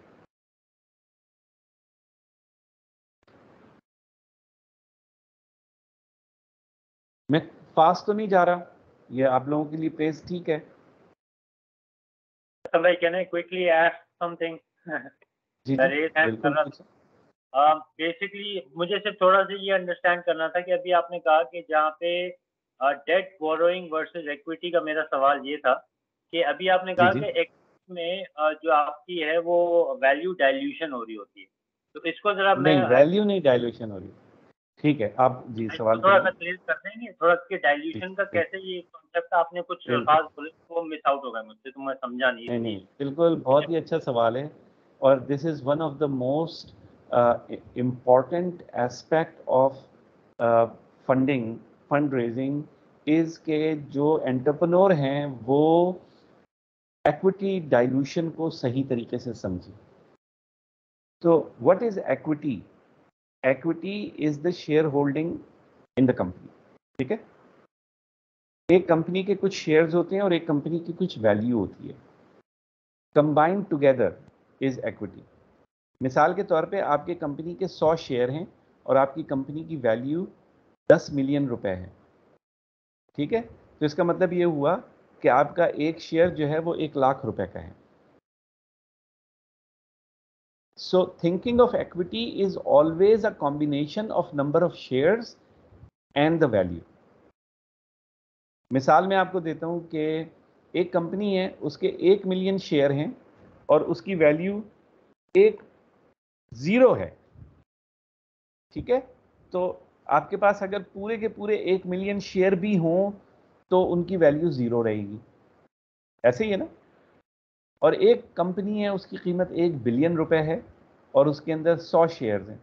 मैं फास्ट तो नहीं जा रहा। ये आप लोगों के लिए पेस ठीक है। somebody can I quickly ask something? जी जी बेसिकली uh, मुझे सिर्फ़ थोड़ा सा ये अंडरस्टैंड करना था कि अभी आपने कहा कि जहाँ पे डेट बोरोइंग वर्सेस इक्विटी का मेरा सवाल ये था कि अभी आपने कहा कि एक में uh, जो आपकी है वो वैल्यू डाइल्यूशन हो रही होती है। तो इसको जरा नहीं वैल्यू नहीं डाइल्यूशन हो रही। ठीक है आप जी सवाल थोड़ा सा क्लियर कर देंगे थोड़ा इसके डाइल्यूशन का कैसे ये कॉन्सेप्ट आपने कुछ खास बोले वो मिस आउट हो गया मुझसे तो मैं समझा नहीं। नहीं नहीं बिल्कुल बहुत ही अच्छा सवाल है। और this is one of the most important aspect of funding fund raising is के जो एंटरप्रनोर हैं वो एक्विटी डाइल्यूशन को सही तरीके से समझे। तो what is equity equity is the share holding in the company ठीक है? एक कंपनी के कुछ शेयर्स होते हैं और एक कंपनी की कुछ वैल्यू होती है। कंबाइंड टुगेदर इज़ एक्विटी मिसाल के तौर पे आपके कंपनी के 100 शेयर हैं और आपकी कंपनी की वैल्यू 10 मिलियन रुपए है। ठीक है? तो इसका मतलब ये हुआ कि आपका एक शेयर जो है वो एक लाख रुपए का है। So, thinking of equity is always a combination of number of shares and the value. मिसाल मैं आपको देता हूँ कि एक कंपनी है, उसके एक मिलियन शेयर हैं और उसकी वैल्यू एक ज़ीरो है। ठीक है? तो आपके पास अगर पूरे के पूरे एक मिलियन शेयर भी हों तो उनकी वैल्यू ज़ीरो रहेगी। ऐसे ही है ना? और एक कंपनी है, उसकी कीमत एक बिलियन रुपए है और उसके अंदर सौ शेयर्स हैं।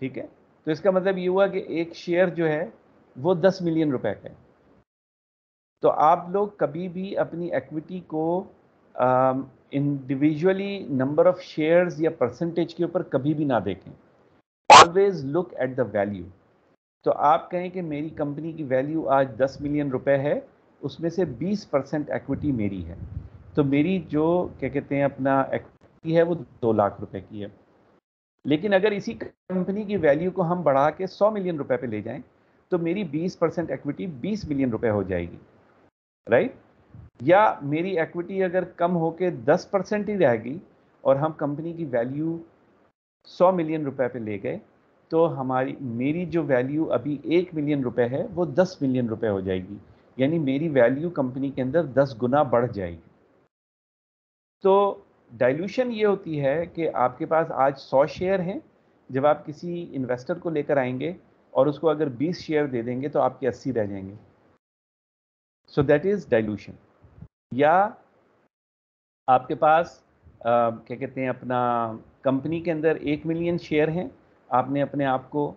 ठीक है? तो इसका मतलब ये हुआ कि एक शेयर जो है, वो दस मिलियन रुपए का है। तो आप लोग कभी भी अपनी एक्विटी को इंडिविजुअली नंबर ऑफ़ शेयर्स या परसेंटेज के ऊपर कभी भी ना देखें। Always look at the value तो आप कहें कि मेरी कंपनी की वैल्यू आज 10 मिलियन रुपए है, उसमें से 20 परसेंट एक्विटी मेरी है। तो मेरी जो, क्या कहते हैं, अपना की है, वो दो लाख रुपए की है। लेकिन अगर इसी कंपनी की वैल्यू को हम बढ़ा के सौ मिलियन रुपए पे ले जाएँ तो मेरी बीस परसेंट एक्विटी बीस मिलियन रुपए हो जाएगी। राइट या मेरी एक्विटी अगर कम होके दस परसेंट ही रहेगी और हम कंपनी की वैल्यू सौ मिलियन रुपए पे ले गए तो हमारी, मेरी जो वैल्यू अभी एक मिलियन रुपए है, वो दस मिलियन रुपए हो जाएगी। यानी मेरी वैल्यू कंपनी के अंदर दस गुना बढ़ जाएगी। तो डाइल्यूशन ये होती है कि आपके पास आज 100 शेयर हैं, जब आप किसी इन्वेस्टर को लेकर आएँगे और उसको अगर 20 शेयर दे देंगे तो आपके 80 रह जाएँगे। सो दैट इज़ डाइल्यूशन या आपके पास क्या कहते हैं, अपना कंपनी के अंदर एक मिलियन शेयर हैं, आपने अपने आप को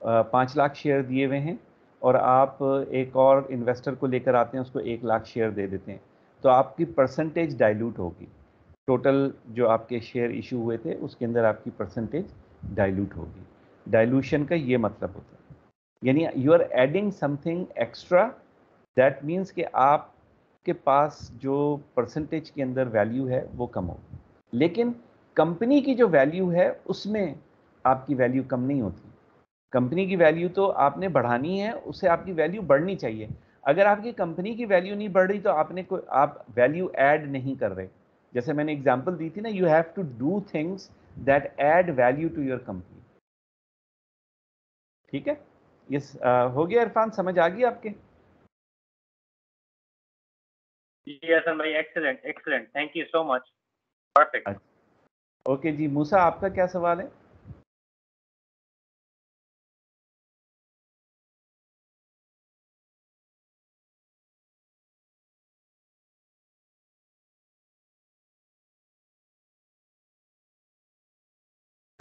पाँच लाख शेयर दिए हुए हैं और आप एक और इन्वेस्टर को लेकर आते हैं, उसको एक लाख शेयर दे देते हैं। तो आपकी परसेंटेज डाइल्यूट होगी। टोटल जो आपके शेयर इशू हुए थे, उसके अंदर आपकी परसेंटेज डाइल्यूट होगी। डाइल्यूशन का ये मतलब होता है। यानी you are adding something extra that means कि आपके पास जो परसेंटेज के अंदर वैल्यू है, वो कम होगी। लेकिन कंपनी की जो वैल्यू है, उसमें आपकी वैल्यू कम नहीं होती। कंपनी की वैल्यू तो आपने बढ़ानी है, उससे आपकी वैल्यू बढ़नी चाहिए। अगर आपकी कंपनी की वैल्यू नहीं बढ़ रही तो आपने कोई आप वैल्यू ऐड नहीं कर रहे। जैसे मैंने एग्जांपल दी थी ना you have to do things that add value to your company ठीक है? ये हो गया इरफान समझ आ गई आपके? Excellent excellent thank you so much perfect okay जी मूसा आपका क्या सवाल है?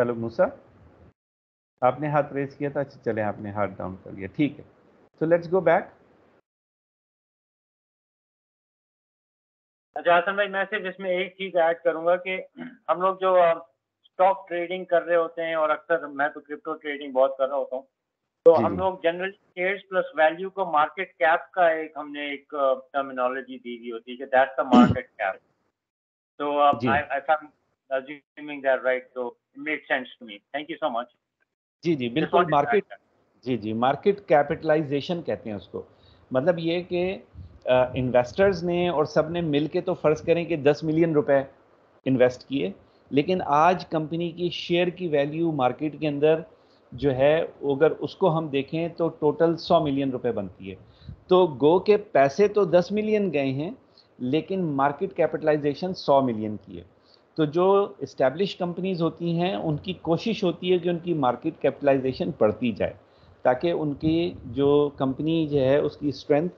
हेलो मूसा आपने हाथ रेज किया था अच्छा चले आपने हाथ डाउन कर लिया। ठीक है। तो लेट्स गो बैक अच्छा हसन भाई मैं सिर्फ़ इसमें एक चीज़ ऐड करूँगा कि हम लोग जो स्टॉक ट्रेडिंग कर रहे होते हैं और अक्सर मैं तो क्रिप्टो ट्रेडिंग बहुत कर रहा होता हूँ तो हम लोग जनरल शेयर्स प्लस वैल्यू को मार्केट कैप का एक हमने एक टर्मिनोलॉजी दी हुई होती है कि दैट्स द मार्केट कैप तो I I assuming that right so it makes sense to me. Thank you so much. जी जी बिल्कुल मार्केट जी जी मार्केट कैपिटलाइजेशन कहते हैं उसको। मतलब ये कि इन्वेस्टर्स ने और सबने मिल के तो फ़र्ज़ करें कि 10 मिलियन रुपए इन्वेस्ट किए लेकिन आज कंपनी की शेयर की वैल्यू मार्केट के अंदर जो है अगर उसको हम देखें तो टोटल 100 मिलियन रुपए बनती है। तो गो के पैसे तो 10 मिलियन गए हैं लेकिन मार्केट कैपिटलाइजेशन 100 मिलियन की है। तो जो इस्टेब्लिश कंपनीज़ होती हैं, उनकी कोशिश होती है कि उनकी मार्केट कैपिटलाइजेशन बढ़ती जाए, ताकि उनकी जो कंपनी जो है, उसकी स्ट्रेंथ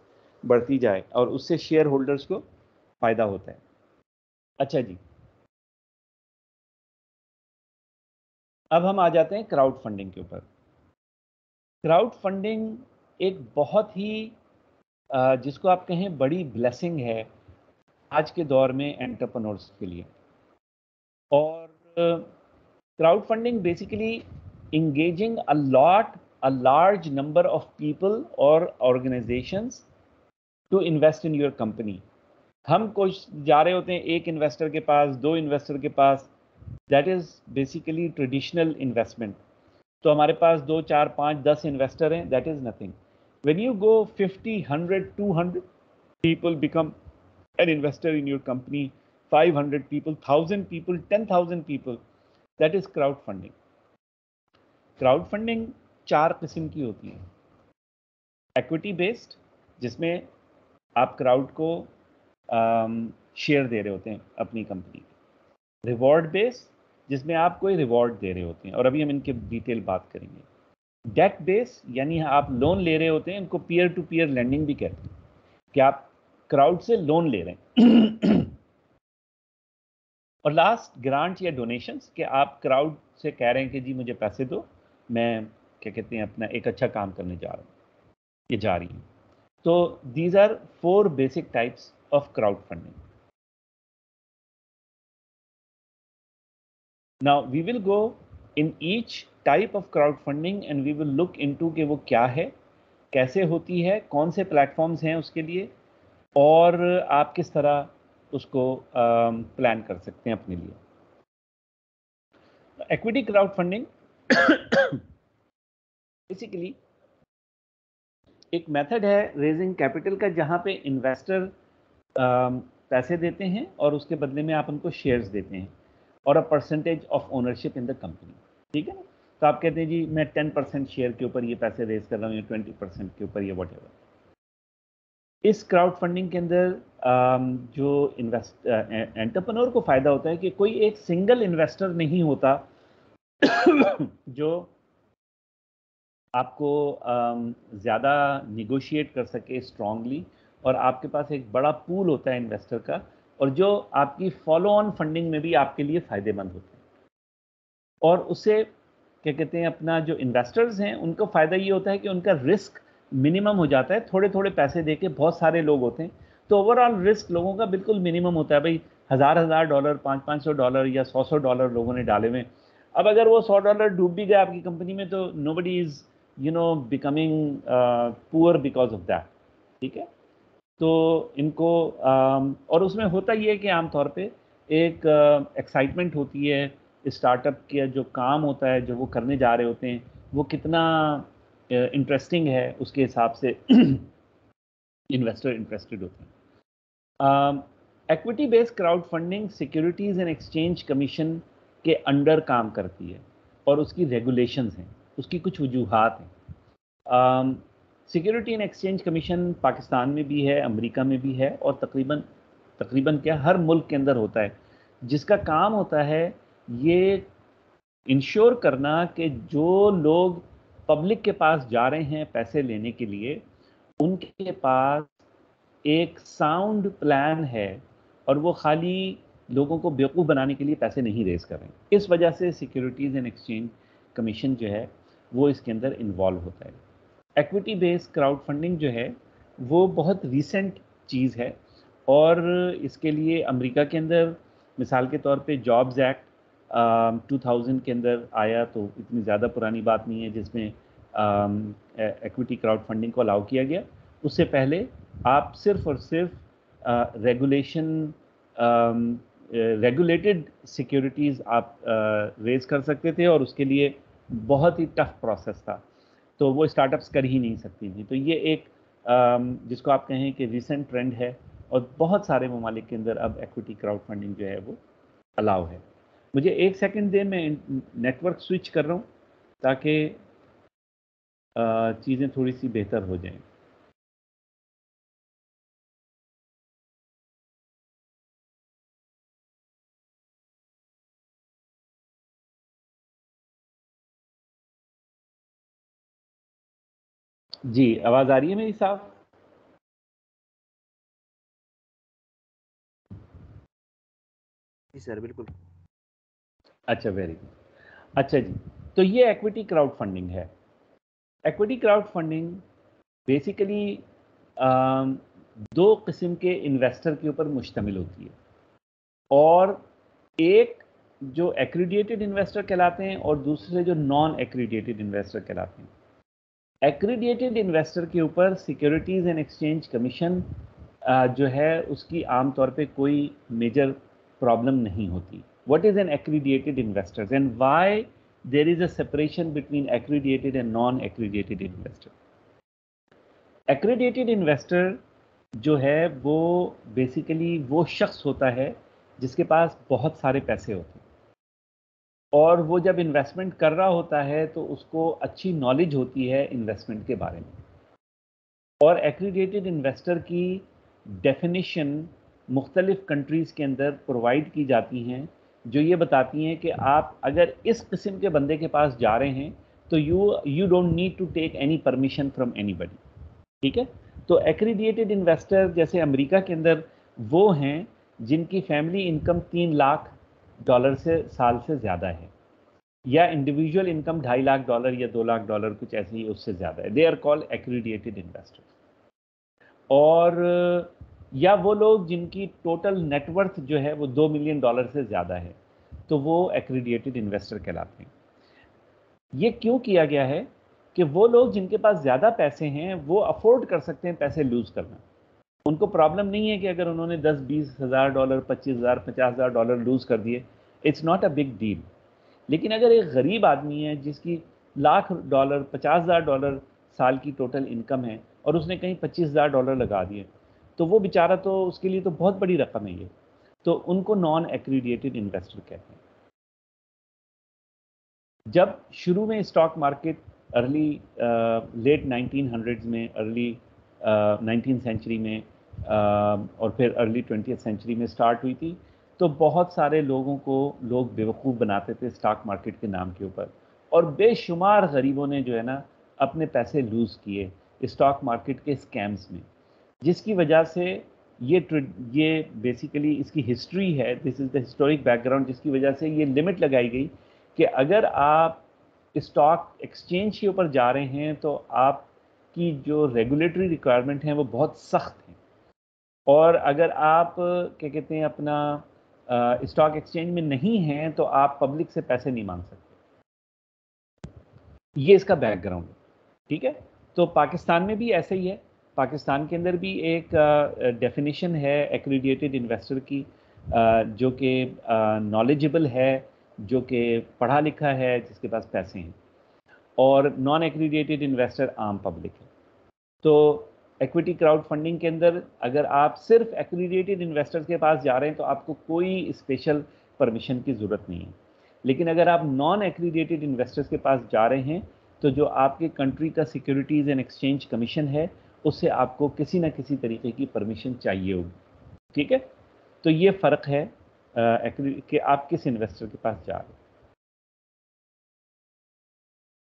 बढ़ती जाए और उससे शेयर होल्डर्स को फ़ायदा होता है। अच्छा जी। अब हम आ जाते हैं क्राउड फंडिंग के ऊपर। क्राउड फंडिंग एक बहुत ही जिसको आप कहें, बड़ी ब्लेसिंग है आज के दौर में एंटरप्रनोर्स के लिए। और crowd funding basically engaging a lot a large number of people और organizations to invest in your company हम कुछ जा रहे होते हैं एक इन्वेस्टर के पास, दो इन्वेस्टर के पास that is basically traditional investment तो हमारे पास दो, चार, पाँच, दस इन्वेस्टर हैं that is nothing when you go fifty hundred two hundred people become an investor in your company five hundred people thousand people ten thousand people that is crowd funding crowd funding चार किस्म की होती है। Equity based जिसमें आप crowd को share दे रहे होते हैं अपनी कंपनी रिवॉर्ड बेस जिसमें आप कोई रिवॉर्ड दे रहे होते हैं। और अभी हम इनके डिटेल बात करेंगे। डेट बेस यानी आप लोन ले रहे होते हैं, इनको पीयर टू पीयर लैंडिंग भी कहते हैं। कि आप क्राउड से लोन ले रहे हैं। और लास्ट ग्रांट या डोनेशंस कि आप क्राउड से कह रहे हैं कि जी मुझे पैसे दो, मैं, क्या कहते हैं, अपना एक अच्छा काम करने जा रहा हूँ, ये जा रही हूँ So these are four basic types of crowdfunding. Now, we will go in each type of crowdfunding and we will look into कि वो क्या है, कैसे होती है, कौन से प्लेटफॉर्म्स हैं उसके लिए, और आप किस तरह उसको प्लान कर सकते हैं अपने लिए। एक्विटी क्राउड फंडिंग बेसिकली एक मेथड है रेजिंग कैपिटल का, जहाँ पे इन्वेस्टर पैसे देते हैं और उसके बदले में आप उनको शेयर्स देते हैं और a percentage of ownership in the company ठीक है ना? तो आप कहते हैं, जी, मैं टेन परसेंट शेयर के ऊपर ये पैसे रेज कर रहा हूँ या ट्वेंटी परसेंट के ऊपर ये वट इस क्राउड फंडिंग के अंदर जो इन्वेस्ट एंटरप्रनोर को फ़ायदा होता है कि कोई एक सिंगल इन्वेस्टर नहीं होता, जो आपको ज़्यादा निगोशिएट कर सके स्ट्रांगली और आपके पास एक बड़ा पूल होता है इन्वेस्टर का और जो आपकी फॉलो ऑन फंडिंग में भी आपके लिए फ़ायदेमंद होते हैं। और उससे क्या कहते हैं, अपना जो इन्वेस्टर्स हैं, उनको फ़ायदा ये होता है कि उनका रिस्क मिनिमम हो जाता है। थोड़े थोड़े पैसे दे के बहुत सारे लोग होते हैं। तो ओवरऑल रिस्क लोगों का बिल्कुल मिनिमम होता है। भाई हज़ार हज़ार डॉलर पाँच पाँच सौ डॉलर या सौ सौ डॉलर लोगों ने डाले हुए अब अगर वो सौ डॉलर डूब भी गया आपकी कंपनी में तो nobody is you know becoming poor because of that ठीक है? तो इनको um, और उसमें होता ये है कि आमतौर पे एक एक्साइटमेंट uh, होती है। स्टार्टअप के जो काम होता है जो वो करने जा रहे होते हैं वो कितना इंटरेस्टिंग है, उसके हिसाब से इन्वेस्टर इंटरेस्टेड होते हैं। Equity based crowd funding securities and exchange commission के अंडर काम करती है और उसकी रेगुलेशंस हैं, उसकी कुछ वजूहत हैं। Security and exchange commission Pakistan में भी है, अमेरिका में भी है और तकरीबन तकरीबन क्या हर मुल्क के अंदर होता है। जिसका काम होता है ये इंश्योर करना कि जो लोग पब्लिक के पास जा रहे हैं पैसे लेने के लिए, उनके पास एक साउंड प्लान है और वो खाली लोगों को बेवकूफ़ बनाने के लिए पैसे नहीं रेज कर रहे हैं। इस वजह से सिक्योरिटीज़ एंड एक्सचेंज कमीशन जो है, वो इसके अंदर इन्वॉल्व होता है। एक्विटी बेस्ड क्राउड फंडिंग जो है, वो बहुत रिसेंट चीज़ है और इसके लिए अमेरिका के अंदर, मिसाल के तौर पे जॉब्स एक्ट टू थाउज़ेंड के अंदर आया तो इतनी ज़्यादा पुरानी बात नहीं है जिसमें एक्विटी क्राउड फंडिंग को अलाउ किया गया। उससे पहले आप सिर्फ़ और सिर्फ़ रेगुलेशन रेगुलेटेड सिक्योरिटीज़ आप रेज कर सकते थे और उसके लिए बहुत ही टफ प्रोसेस था। तो वो स्टार्टअप्स कर ही नहीं सकती थी। तो ये एक जिसको आप कहें कि रिसेंट ट्रेंड है और बहुत सारे ममालिक के अंदर अब एक्विटी क्राउड फंडिंग जो है वो अलाउ है। मुझे एक सेकंड दे मैं नेटवर्क स्विच कर रहा हूँ ताकि चीज़ें थोड़ी सी बेहतर हो जाएँ। जी, आवाज़ आ रही है मेरी साहब? जी, सर, बिल्कुल। अच्छा वेरी गुड अच्छा जी तो ये एक्विटी क्राउड फंडिंग है। एक्विटी क्राउड फंडिंग बेसिकली दो किस्म के इन्वेस्टर के ऊपर मुश्तमिल होती है। और एक जो एक्रीडिएटेड इन्वेस्टर कहलाते हैं और दूसरे जो नॉन एक्रीडिएटेड इन्वेस्टर कहलाते हैं। एक्रीडिएटेड इन्वेस्टर के ऊपर सिक्योरिटीज़ एंड एक्सचेंज कमीशन जो है, उसकी आमतौर पे कोई मेजर प्रॉब्लम नहीं होती। What is an accredited investors and why there is a separation between accredited and non-accredited investor. Accredited investor जो है, वो बेसिकली वो शख्स होता है जिसके पास बहुत सारे पैसे होते हैं। और वो जब इन्वेस्टमेंट कर रहा होता है तो उसको अच्छी नॉलेज होती है इन्वेस्टमेंट के बारे में। और एक्रीडेटेड इन्वेस्टर की डेफिनेशन मुख्तलिफ़ कंट्रीज़ के अंदर प्रोवाइड की जाती हैं। जो ये बताती हैं कि आप अगर इस किस्म के बंदे के पास जा रहे हैं तो you you don't need to take any permission from any ठीक है? तो एक्रीडिएटेड इन्वेस्टर जैसे अमेरिका के अंदर वो हैं जिनकी फैमिली इनकम तीन लाख डॉलर से, साल से ज़्यादा है। या इंडिविजुअल इनकम ढाई लाख डॉलर या दो लाख डॉलर कुछ ऐसे ही उससे ज़्यादा है। They are called accredited investors और या वो लोग जिनकी टोटल नेटवर्थ जो है वो दो मिलियन डॉलर से ज़्यादा है तो वो एक्रीडिएटेड इन्वेस्टर कहलाते हैं। ये क्यों किया गया है कि वो लोग जिनके पास ज़्यादा पैसे हैं, वो अफोर्ड कर सकते हैं पैसे लूज़ करना। उनको प्रॉब्लम नहीं है कि अगर उन्होंने दस, बीस हज़ार डॉलर पच्चीस हज़ार, पचास हज़ार डॉलर लूज़ कर दिए it's not a big deal लेकिन अगर एक गरीब आदमी है जिसकी लाख डॉलर पचास हज़ार डॉलर साल की टोटल इनकम है और उसने कहीं पच्चीस हज़ार डॉलर लगा दिए तो वो बेचारा तो उसके लिए तो बहुत बड़ी रकम है ये। तो उनको नॉन एक्रीडिएटेड इन्वेस्टर कहते हैं। जब शुरू में stock market early late nineteen hundred में अर्ली नाइनटीन सेंचुरी में uh, और फिर अर्ली ट्वेंटी सेंचुरी में स्टार्ट हुई थी तो बहुत सारे लोगों को लोग बेवकूफ़ बनाते थे स्टॉक मार्केट के नाम के ऊपर। और बेशुमार गरीबों ने जो है ना अपने पैसे लूज़ किए स्टॉक मार्केट के स्कैम्स में। जिसकी वजह से ये ये बेसिकली इसकी हिस्ट्री है this is the historic background जिसकी वजह से ये लिमिट लगाई गई कि अगर आप स्टॉक एक्सचेंज के ऊपर जा रहे हैं तो आपकी जो रेगुलेटरी रिक्वायरमेंट हैं, वो बहुत सख्त हैं। और अगर आप, क्या कहते हैं, अपना स्टॉक एक्सचेंज में नहीं हैं तो आप पब्लिक से पैसे नहीं मांग सकते। ये इसका बैकग्राउंड ठीक है? तो पाकिस्तान में भी ऐसे ही है। पाकिस्तान के अंदर भी एक डेफिनेशन है एक्रीडिएटेड इन्वेस्टर की जो कि नॉलेजेबल है, जो कि पढ़ा लिखा है, जिसके पास पैसे हैं। और नॉन एक्रीडिएटेड इन्वेस्टर आम पब्लिक है। तो एक्विटी क्राउड फंडिंग के अंदर अगर आप सिर्फ़ एक्रीडिएटेड इन्वेस्टर्स के पास जा रहे हैं तो आपको कोई स्पेशल परमिशन की ज़रूरत नहीं है। लेकिन अगर आप नॉन एक्रीडिएटेड इन्वेस्टर्स के पास जा रहे हैं तो जो आपके कंट्री का सिक्योरिटीज़ एंड एक्सचेंज कमीशन है उससे आपको किसी ना किसी तरीके की परमिशन चाहिए होगी। ठीक है? तो ये फ़र्क है कि आप किस इन्वेस्टर के पास जा रहे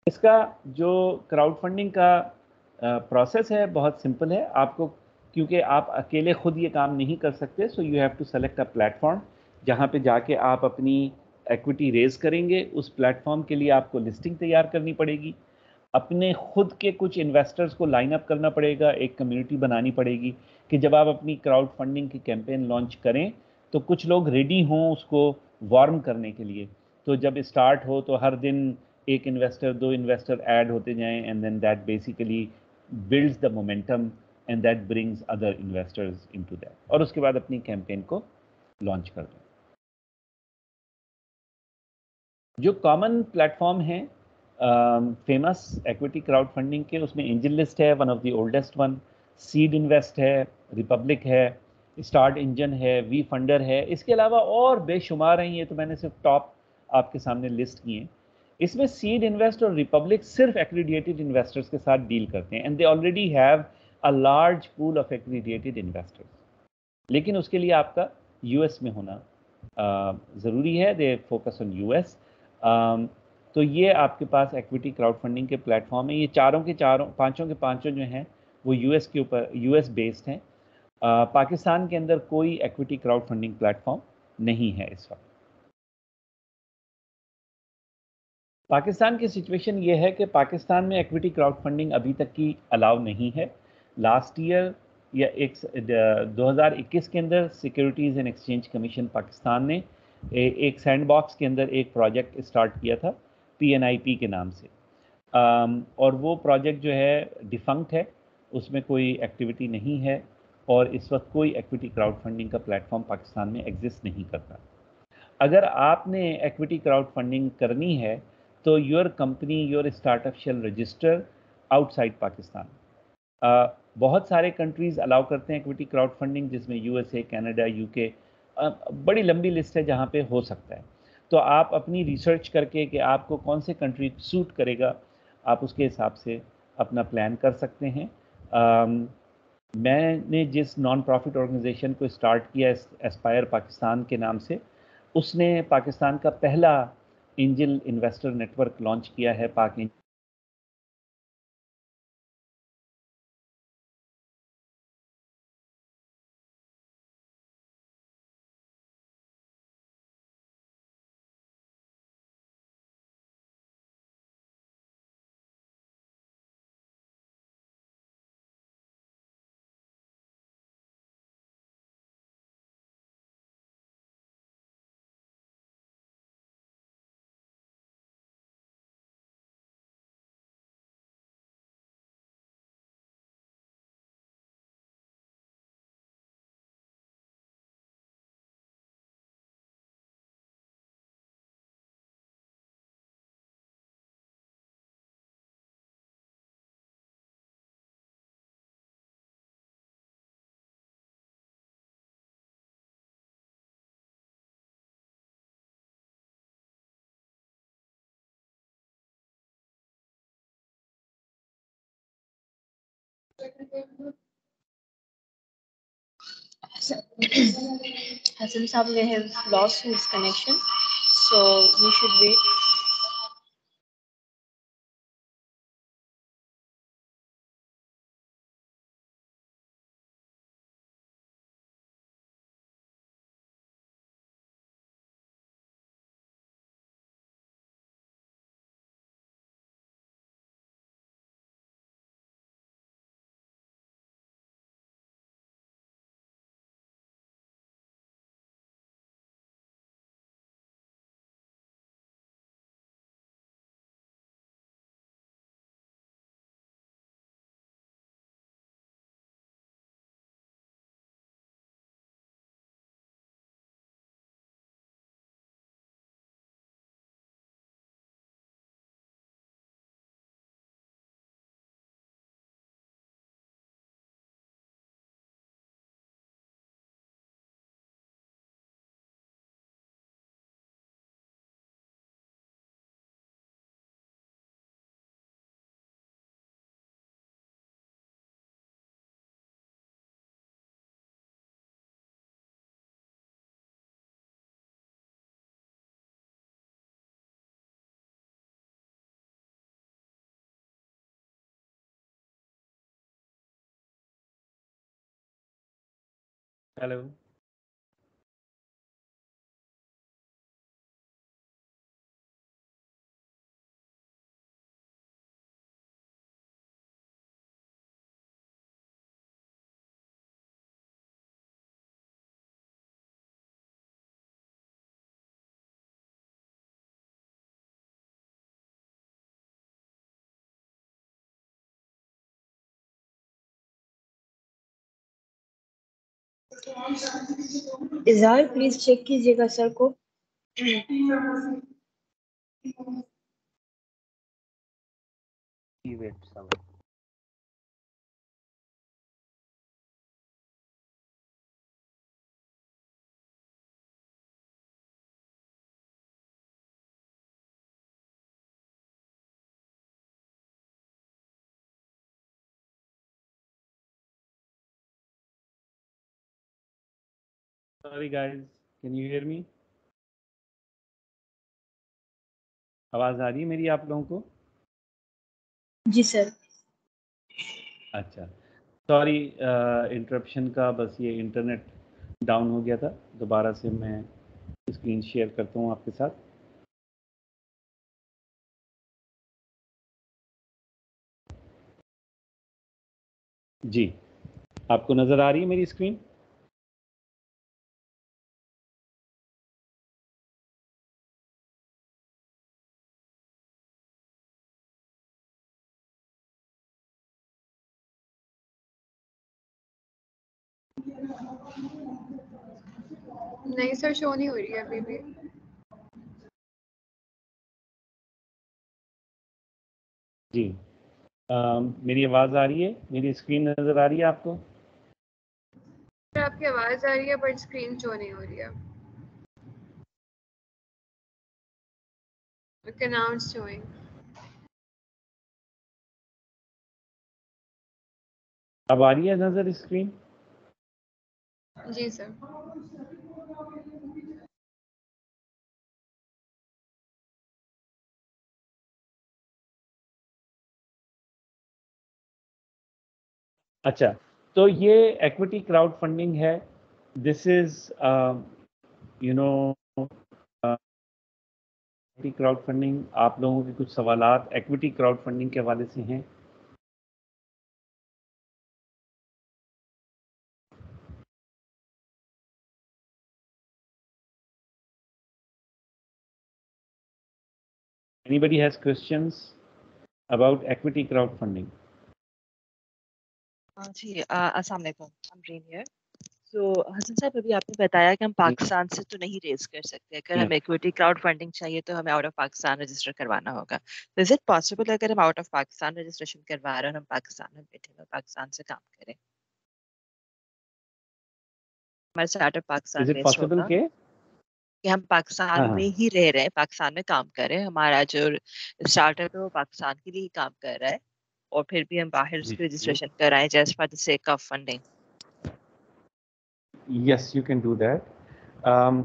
इसका जो क्राउड फंडिंग का प्रोसेस है, बहुत सिंपल है। आपको, क्योंकि आप अकेले खुद ये काम नहीं कर सकते so you have to select a platform जहाँ पे जाके आप अपनी इक्विटी रेज करेंगे। उस प्लेटफॉर्म के लिए आपको लिस्टिंग तैयार करनी पड़ेगी। अपने खुद के कुछ इन्वेस्टर्स को लाइन अप करना पड़ेगा, एक कम्युनिटी बनानी पड़ेगी कि जब आप अपनी क्राउड फंडिंग की कैंपेन लॉन्च करें तो कुछ लोग रेडी हों उसको वार्म करने के लिए। तो जब स्टार्ट हो तो हर दिन एक इन्वेस्टर दो इन्वेस्टर ऐड होते जाएँ and then that basically builds the momentum and that brings other investors into that और उसके बाद अपनी कैंपेन को लॉन्च कर दें। जो कॉमन प्लेटफॉर्म है फ़ेमस एक्विटी क्राउड फंडिंग के, उसमें एंजल लिस्ट है one of the oldest one SeedInvest है रिपब्लिक है स्टार्ट इंजन है वी फंडर है. इसके अलावा और बेशुमार हैं ये तो मैंने सिर्फ़ टॉप आपके सामने लिस्ट किए इसमें सीड इन्वेस्ट और रिपब्लिक सिर्फ़ एक्रीडिएटेड इन्वेस्टर्स के साथ डील करते हैं and they already have a large pool of accredited investors लेकिन उसके लिए आपका यूएस में होना ज़रूरी है दे फोकस ऑन यूएस तो ये आपके पास एक्विटी क्राउड फंडिंग के प्लेटफॉर्म है। ये चारों के चारों पाँचों के पाँचों जो हैं वो यूएस के ऊपर यूएस बेस्ड हैं। पाकिस्तान के अंदर कोई एक्विटी क्राउड फंडिंग प्लेटफॉर्म नहीं है इस वक्त। पाकिस्तान की सिचुएशन ये है कि पाकिस्तान में एक्विटी क्राउड फंडिंग अभी तक की अलाउ नहीं है। लास्ट ईयर या एक 2021 के अंदर securities and exchange commission Pakistan ने ए, एक सैंडबॉक्स के अंदर एक प्रोजेक्ट स्टार्ट किया था। पी के नाम से। और वो प्रोजेक्ट जो है डिफंक्ट है, उसमें कोई एक्टिविटी नहीं है और इस वक्त कोई एक्विटी क्राउड फंडिंग का प्लेटफॉर्म पाकिस्तान में एग्जिस्ट नहीं करता। अगर आपने एक्विटी क्राउड फंडिंग करनी है तो your company your startup shell register outside Pakistan. बहुत सारे कंट्रीज़ अलाउ करते हैं एक्विटी क्राउड फंडिंग जिसमें यूएसए कनाडा यूके बड़ी लंबी लिस्ट है जहाँ पे हो सकता है। तो आप अपनी रिसर्च करके कि आपको कौन से कंट्री सूट करेगा आप उसके हिसाब से अपना प्लान कर सकते हैं। um, मैंने जिस नॉन प्रॉफिट ऑर्गेनाइजेशन को स्टार्ट किया एस्पायर पाकिस्तान के नाम से उसने पाकिस्तान का पहला एंजल इन्वेस्टर नेटवर्क लॉन्च किया है पाक Hassan Saab may have lost his connection, so we should wait Hello Izhar please check कीजिएगा सर को। Wait sorry guys. Can you hear me? आवाज़ आ रही है मेरी आप लोगों को? जी सर अच्छा। सॉरी इंटरप्शन का बस ये इंटरनेट डाउन हो गया था। दोबारा से मैं स्क्रीन शेयर करता हूँ आपके साथ। जी। आपको नज़र आ रही है मेरी स्क्रीन नहीं सर शो नहीं हो रही है अभी भी। जी। आ, मेरी आवाज़ आ रही है? मेरी स्क्रीन नज़र आ रही है आपको? सर आपकी आवाज़ आ रही है बट स्क्रीन शो नहीं हो रही है। Okay, now it's showing. अब आ रही है नज़र स्क्रीन जी सर। अच्छा तो ये एक्विटी क्राउड फंडिंग है this is you know equity crowd funding आप लोगों के कुछ सवालात एक्विटी क्राउड फंडिंग के हवाले से हैं। Anybody has questions about equity crowdfunding? हाँ जी अस्सलाम वालेकुम एम हियर सो हसन साहब अभी आपने बताया कि हम पाकिस्तान से तो नहीं रेज कर सकते। अगर. हमें इक्विटी क्राउड फंडिंग चाहिए तो हमें आउट ऑफ़ पाकिस्तान रजिस्टर करवाना होगा। तो इज़ इट पॉसिबल अगर हम आउट ऑफ़ पाकिस्तान रजिस्ट्रेशन करवा रहे हैं और हम पाकिस्तान में बैठे हुए पाकिस्तान से काम करें? हमारा startup Pakistan Is it based के? कि हम पाकिस्तान हाँ, हाँ। में ही। रह रहे हैं पाकिस्तान में काम कर रहे हैं। हमारा जो स्टार्टअप है वो पाकिस्तान के लिए ही काम कर रहा है और फिर भी हम बाहर उसकी रजिस्ट्रेशन कराएँ just for the sake of funding. You can do that. Um,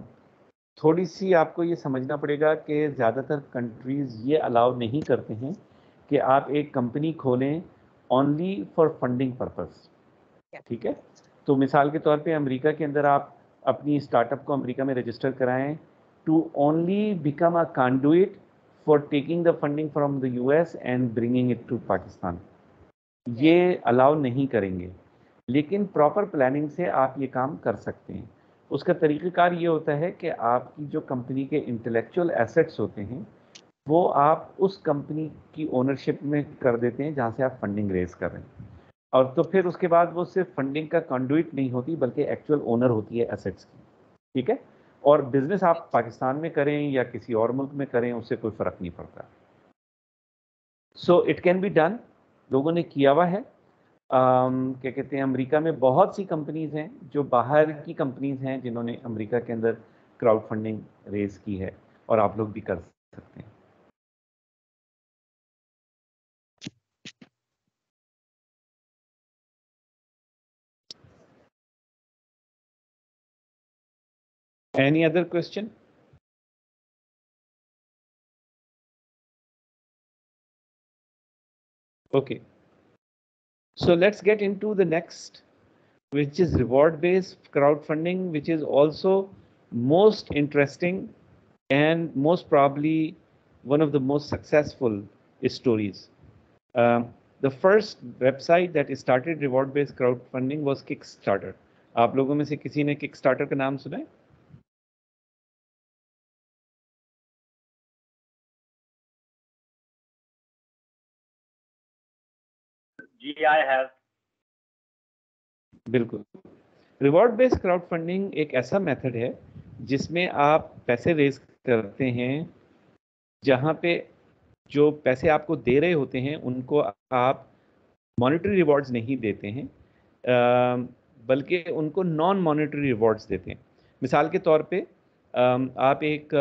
थोड़ी सी आपको ये समझना पड़ेगा कि ज़्यादातर कंट्रीज़ ये अलाउ नहीं करते हैं कि आप एक कंपनी खोलें ओनली फॉर फंडिंग पर्पस ठीक है? तो मिसाल के तौर पे अमेरिका के अंदर आप अपनी स्टार्टअप को अमेरिका में रजिस्टर कराएँ to only become a conduit for taking the funding from the US and bringing it to Pakistan ये अलाउ नहीं करेंगे, लेकिन प्रॉपर प्लानिंग से आप ये काम कर सकते हैं। उसका तरीक़ेकार ये होता है कि आपकी जो कंपनी के इंटेलेक्चुअल एसेट्स होते हैं, वो आप उस कंपनी की ओनरशिप में कर देते हैं जहाँ से आप फंडिंग रेज कर रहे हैं। और तो फिर उसके बाद वो सिर्फ़ फंडिंग का कंडुइट नहीं होती बल्कि एक्चुअल ओनर होती है एसेट्स की। ठीक है? और बिज़नेस आप पाकिस्तान में करें या किसी और मुल्क में करें उससे कोई फ़र्क नहीं पड़ता। So it can be done लोगों ने किया हुआ है। um, क्या कहते हैं अमेरिका में बहुत सी कंपनीज़ हैं जो बाहर की कंपनीज़ हैं जिन्होंने अमेरिका के अंदर क्राउड फंडिंग रेज की है और आप लोग भी कर सकते हैं। Any other question? Okay. So let's get into the next, which is reward-based crowdfunding, which is also most interesting and most probably one of the most successful stories. Um, the first website that started reward-based crowdfunding was Kickstarter. आप लोगों में से किसी ने Kickstarter का नाम सुना है बिल्कुल रिवॉर्ड बेस्ड क्राउड फंडिंग एक ऐसा मेथड है, जिसमें आप पैसे रेज करते हैं, जहाँ पे जो पैसे आपको दे रहे होते हैं, उनको आप मॉनेटरी रिवॉर्ड्स नहीं देते हैं बल्कि उनको नॉन मॉनेटरी रिवॉर्ड्स देते हैं। मिसाल के तौर पे आप एक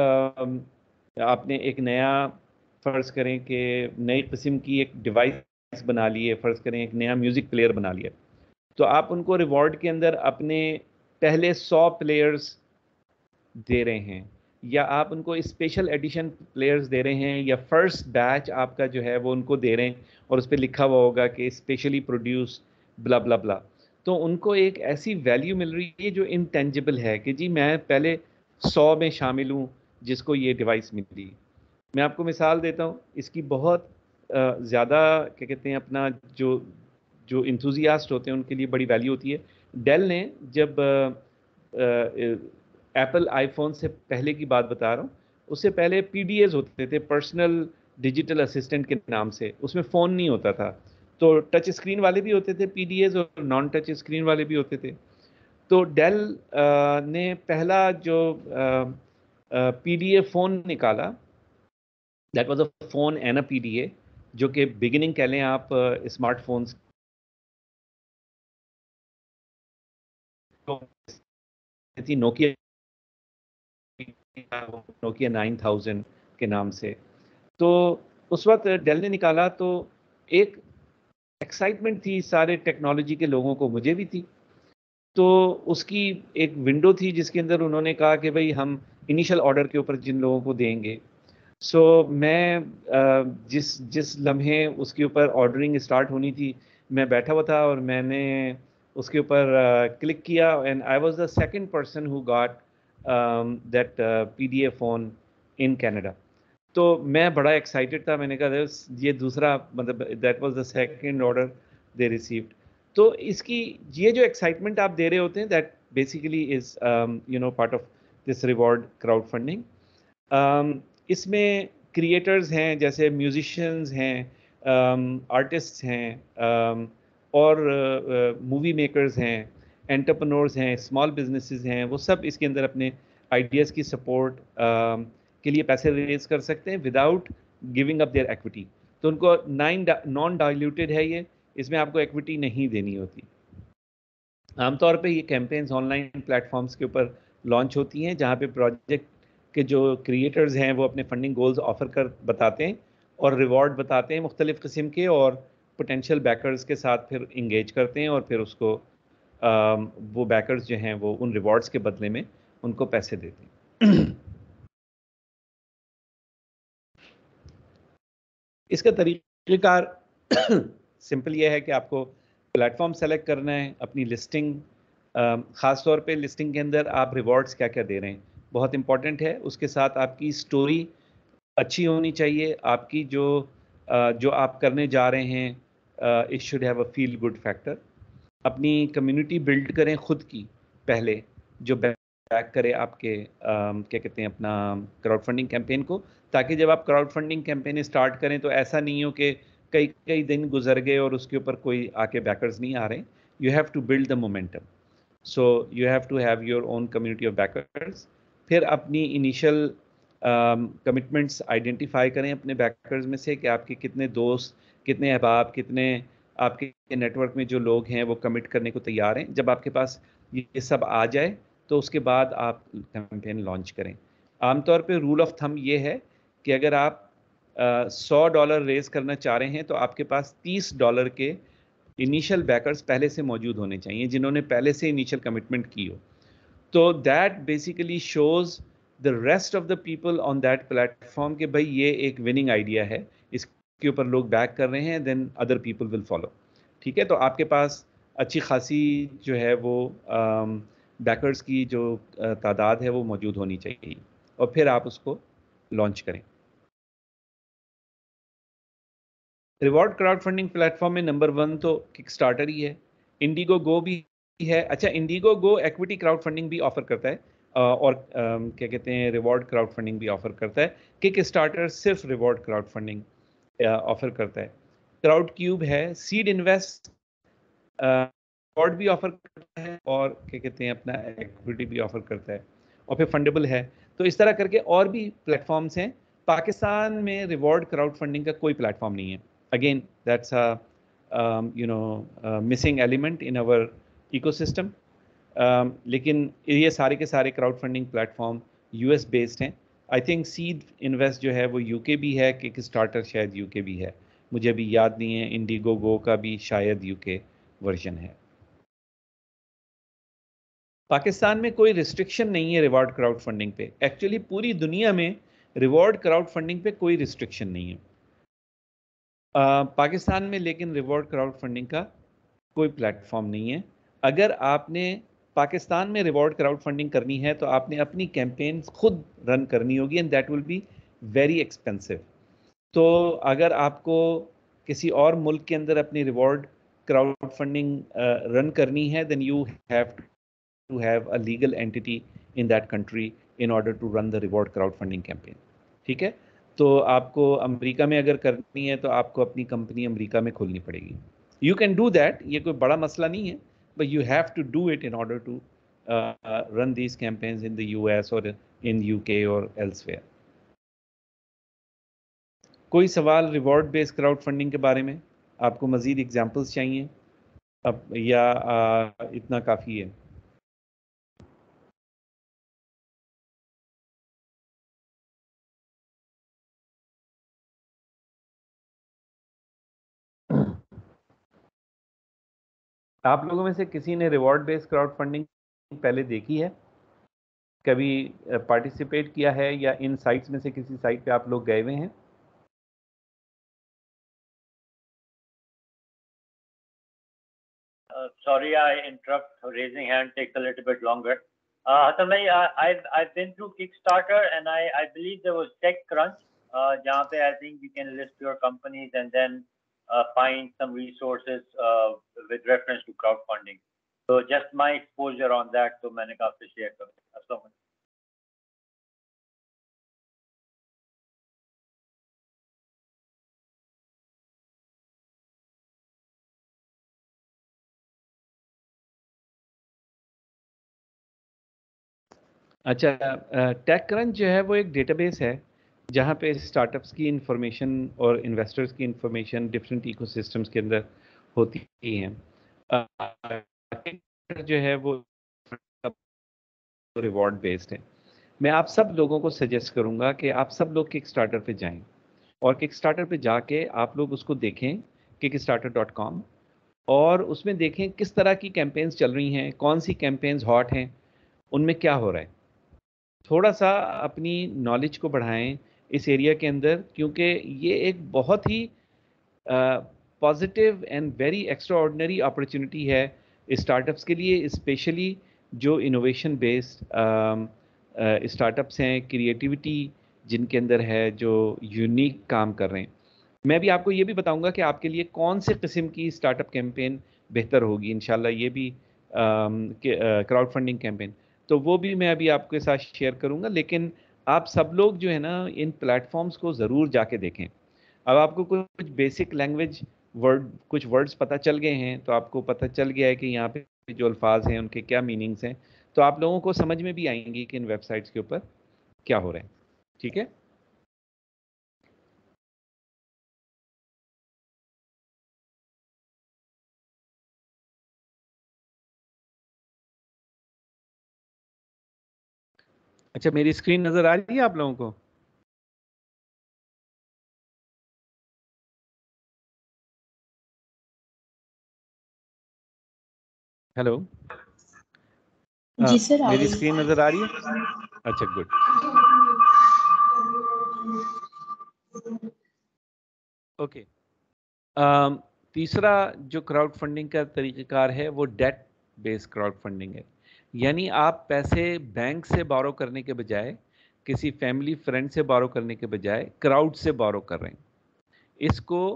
आपने एक नया फ़र्ज़ करें कि नई किस्म की एक डिवाइस बना लिए, फ़र्ज़ करें एक नया म्यूज़िक प्लेयर बना लिया। तो आप उनको रिवॉर्ड के अंदर अपने पहले सौ प्लेयर्स दे रहे हैं, या आप उनको स्पेशल एडिशन प्लेयर्स दे रहे हैं, या फ़र्स्ट बैच आपका जो है वो उनको दे रहे हैं, और उस पर लिखा हुआ होगा कि specially produce blah blah blah तो उनको एक ऐसी वैल्यू मिल रही है जो इनटेंजिबल है कि जी मैं पहले सौ में शामिल हूँ जिसको ये डिवाइस मिली। मैं आपको मिसाल देता हूँ, इसकी बहुत ज़्यादा, क्या कहते हैं, अपना जो जो इंथुजियास्ट होते हैं, उनके लिए बड़ी वैल्यू होती है। डेल ने जब एप्पल आईफोन से पहले की बात बता रहा हूँ, उससे पहले पी होते थे पर्सनल डिजिटल असिस्टेंट के नाम से। उसमें फ़ोन नहीं होता था। तो टच स्क्रीन वाले भी होते थे पी और नॉन टच स्क्रीन वाले भी होते थे। तो डेल ने पहला जो पीडीए फ़ोन निकाला। That was a phone and a PDA जो कि बिगिनिंग कह लें आप स्मार्टफोन्स थी नोकिया नोकिया नाइन थाउज़ेंड के नाम से। तो उस वक्त डेल ने निकाला तो एक एक्साइटमेंट थी सारे टेक्नोलॉजी के लोगों को, मुझे भी थी। तो उसकी एक विंडो थी जिसके अंदर उन्होंने कहा कि भाई हम इनिशियल ऑर्डर के ऊपर जिन लोगों को देंगे सो so, मैं जिस जिस लम्हे उसके ऊपर ऑर्डरिंग स्टार्ट होनी थी मैं बैठा हुआ था और मैंने उसके ऊपर क्लिक किया and I was the second person who got that PDA phone in Canada तो मैं बड़ा एक्साइटेड था मैंने कहा ये दूसरा मतलब that was the second order they received तो इसकी ये जो एक्साइटमेंट आप दे रहे होते हैं that basically is you know part of this reward crowd funding इसमें क्रिएटर्स हैं जैसे म्यूजिशियंस हैं आर्टिस्ट um, हैं um, और मूवी uh, मेकर्स हैं एंटरप्रनोर्स हैं स्मॉल बिजनेसेस हैं वो सब इसके अंदर अपने आइडियाज़ की सपोर्ट uh, के लिए पैसे रेज कर सकते हैं without giving up their equity तो उनको नाइन नॉन डाइल्यूटेड है ये इसमें आपको एक्विटी नहीं देनी होती। आमतौर पे ये कैंपेन्स ऑनलाइन प्लेटफॉर्म्स के ऊपर लॉन्च होती हैं जहाँ पे प्रोजेक्ट के जो क्रिएटर्स हैं, वो अपने फंडिंग गोल्स ऑफ़र कर, बताते हैं और रिवॉर्ड बताते हैं मुख्तलिफ़ किस्म के और पोटेंशियल बैकर्स के साथ फिर इंगेज करते हैं और फिर उसको वो बैकर्स जो हैं, वो उन रिवॉर्ड्स के बदले में उनको पैसे देते हैं। इसका तरीक़ार सिंपल ये है कि आपको प्लेटफॉर्म सेलेक्ट करना है, अपनी लिस्टिंग ख़ास तौर पे लिस्टिंग के अंदर आप रिवॉर्ड्स क्या क्या दे रहे हैं। बहुत इंपॉर्टेंट है। उसके साथ आपकी स्टोरी अच्छी होनी चाहिए। आपकी जो जो आप करने जा रहे हैं it should have a feel good factor अपनी कम्युनिटी बिल्ड करें खुद की पहले, जो बैक करे आपके क्या कहते हैं अपना क्राउड फंडिंग कैंपेन को, ताकि जब आप क्राउड फंडिंग कैंपेन स्टार्ट करें तो ऐसा नहीं हो कि कई कई दिन गुजर गए और उसके ऊपर कोई आके बैकर्स नहीं आ रहे। You have to build the momentum so you have to have your own community of backers फिर अपनी इनिशियल कमिटमेंट्स आइडेंटिफाई करें अपने बैकर्स में से कि आपके कितने दोस्त, कितने अहबाब, कितने आपके नेटवर्क में जो लोग हैं वो कमिट करने को तैयार हैं। जब आपके पास ये सब आ जाए तो उसके बाद आप कैंपेन लॉन्च करें। आमतौर पे रूल ऑफ़ थम ये है कि अगर आप सौ डॉलर रेज करना चाह रहे हैं तो आपके पास तीस डॉलर के इनिशियल बैकर्स पहले से मौजूद होने चाहिए, जिन्होंने पहले से इनिशियल कमिटमेंट की हो। तो that basically shows the rest of the people on that platform कि भाई ये एक विनिंग आइडिया है। इसके ऊपर लोग बैक कर रहे हैं then other people will follow ठीक है? तो आपके पास अच्छी खासी जो है वो बैकर्स um, की जो तादाद है वो मौजूद होनी चाहिए। और फिर आप उसको लॉन्च करें। रिवॉर्ड क्राउड फंडिंग प्लेटफॉर्म में नंबर वन तो किक स्टार्टर ही है। इंडिगो गो भी है। अच्छा Indiegogo equity crowd funding भी ऑफ़र करता है और क्या कहते हैं रिवॉर्ड क्राउड फंडिंग भी ऑफ़र करता है। किक स्टार्टर सिर्फ़ रिवॉर्ड क्राउड फंडिंग ऑफ़र करता है। क्राउड क्यूब है सीड इन्वेस्ट रिवॉर्ड भी ऑफ़र करता है, और क्या कहते हैं, अपना एक्विटी भी ऑफ़र करता है, और फिर फंडेबल है। तो इस तरह करके और भी प्लेटफॉर्म्स हैं। पाकिस्तान में रिवॉर्ड क्राउड फंडिंग का कोई प्लेटफॉर्म नहीं है। Again that's a you know missing element in our ecosystem लेकिन ये सारे के सारे crowd funding platform US based हैं। आई थिंक सीड इन्वेस्ट जो है वो यूके भी है कि स्टार्टर शायद यूके भी है। मुझे अभी याद नहीं है इंडिगो गो का भी शायद यूके वर्जन है। पाकिस्तान में कोई रिस्ट्रिक्शन नहीं है रिवॉर्ड क्राउड फंडिंग पे। एक्चुअली पूरी दुनिया में रिवॉर्ड क्राउड फंडिंग पे कोई रिस्ट्रिक्शन नहीं है। आ, पाकिस्तान में लेकिन रिवॉर्ड क्राउड फंडिंग का कोई प्लेटफॉर्म नहीं है। अगर आपने पाकिस्तान में रिवॉर्ड क्राउड फंडिंग करनी है तो आपने अपनी कैंपेन खुद रन करनी होगी and that will be very expensive तो अगर आपको किसी और मुल्क के अंदर अपनी रिवॉर्ड क्राउड फंडिंग रन करनी है then you have to have a legal entity in that country in order to run the reward crowd funding campaign ठीक है? तो आपको अमेरिका में अगर करनी है तो आपको अपनी कंपनी अमेरिका में खोलनी पड़ेगी। यू कैन डू दैट ये कोई बड़ा मसला नहीं है। but you have to do it in order to run these campaigns in the US और इन यूके और एल्सवेयर कोई सवाल रिवॉर्ड बेस्ड क्राउड फंडिंग के बारे में आपको मज़ीद एग्जांपल्स चाहिए अब या आ, इतना काफ़ी है आप लोगों में से किसी ने रिवॉर्ड बेस्ड क्राउड फंडिंग पहले देखी है कभी पार्टिसिपेट किया है या इन साइट्स में से किसी साइट पे आप लोग गए हुए हैं Uh, sorry, I interrupt. Raising hand takes a little bit longer. Uh, Hassan bhai, uh, I've I've been through Kickstarter and I I believe there was TechCrunch. Uh, पे I think you can list your companies and then uh, find some resources uh, with reference to crowdfunding. So just my exposure on that, तो मैंने कहा आपसे share कर दिया. अच्छा take crunch जो है वो एक डेटाबेस है जहाँ पे स्टार्टअप्स की इंफॉर्मेशन और इन्वेस्टर्स की इंफॉर्मेशन डिफरेंट इकोसिस्टम्स के अंदर होती हैं जो है वो रिवॉर्ड बेस्ड है। मैं आप सब लोगों को सजेस्ट करूँगा कि आप सब लोग किक स्टार्टर पर जाएँ और किक स्टार्टर पर जाके आप लोग उसको देखें किक स्टार्टर डॉट कॉम और उसमें देखें किस तरह की कैंपेन्स चल रही हैं, कौन सी कैंपेन्स हॉट हैं, उनमें क्या हो रहा है। थोड़ा सा अपनी नॉलेज को बढ़ाएँ इस एरिया के अंदर, क्योंकि ये एक बहुत ही positive and very extraordinary opportunity है स्टार्टअप्स के लिए स्पेशली जो इनोवेशन बेस्ड स्टार्टअप्स हैं क्रिएटिविटी जिनके अंदर है, जो यूनिक काम कर रहे हैं। मैं भी आपको ये भी बताऊँगा कि आपके लिए कौन से किस्म की स्टार्टअप कैंपेन बेहतर होगी इन ये भी क्राउड फंडिंग कैंपेन तो वो भी मैं अभी आपके साथ शेयर करूँगा, लेकिन आप सब लोग जो है ना, इन प्लेटफॉर्म्स को ज़रूर जाके देखें। अब आपको कुछ बेसिक लैंग्वेज वर्ड कुछ वर्ड्स पता चल गए हैं तो आपको पता चल गया है कि यहाँ पे जो अल्फाज हैं, उनके क्या मीनिंग्स हैं। तो आप लोगों को समझ में भी आएँगी कि इन वेबसाइट्स के ऊपर क्या हो रहा है। ठीक है? अच्छा मेरी स्क्रीन नज़र आ रही है आप लोगों को? हेलो जी सर मेरी स्क्रीन नज़र आ रही है? अच्छा गुड ओके तीसरा जो क्राउड फंडिंग का तरीक़ाकार है वो डेट बेस्ड क्राउड फंडिंग है। यानी आप पैसे बैंक से बारो करने के बजाय, किसी फैमिली फ्रेंड से बारो करने के बजाय क्राउड से बारो कर रहे हैं। इसको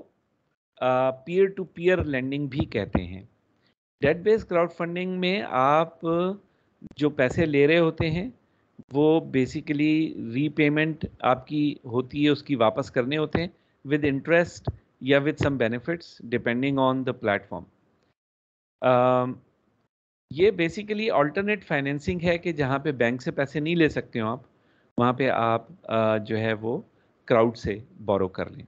पीयर टू पीयर लेंडिंग भी कहते हैं। डेट बेस्ड क्राउड फंडिंग में आप जो पैसे ले रहे होते हैं, वो बेसिकली रीपेमेंट आपकी होती है, उसकी वापस करने होते हैं विद इंटरेस्ट या with some benefits depending on the platform ये बेसिकली अल्टरनेट फाइनेंसिंग है कि जहाँ पे बैंक से पैसे नहीं ले सकते हो आप, वहाँ पे आप जो है वो क्राउड से बोरो कर लें।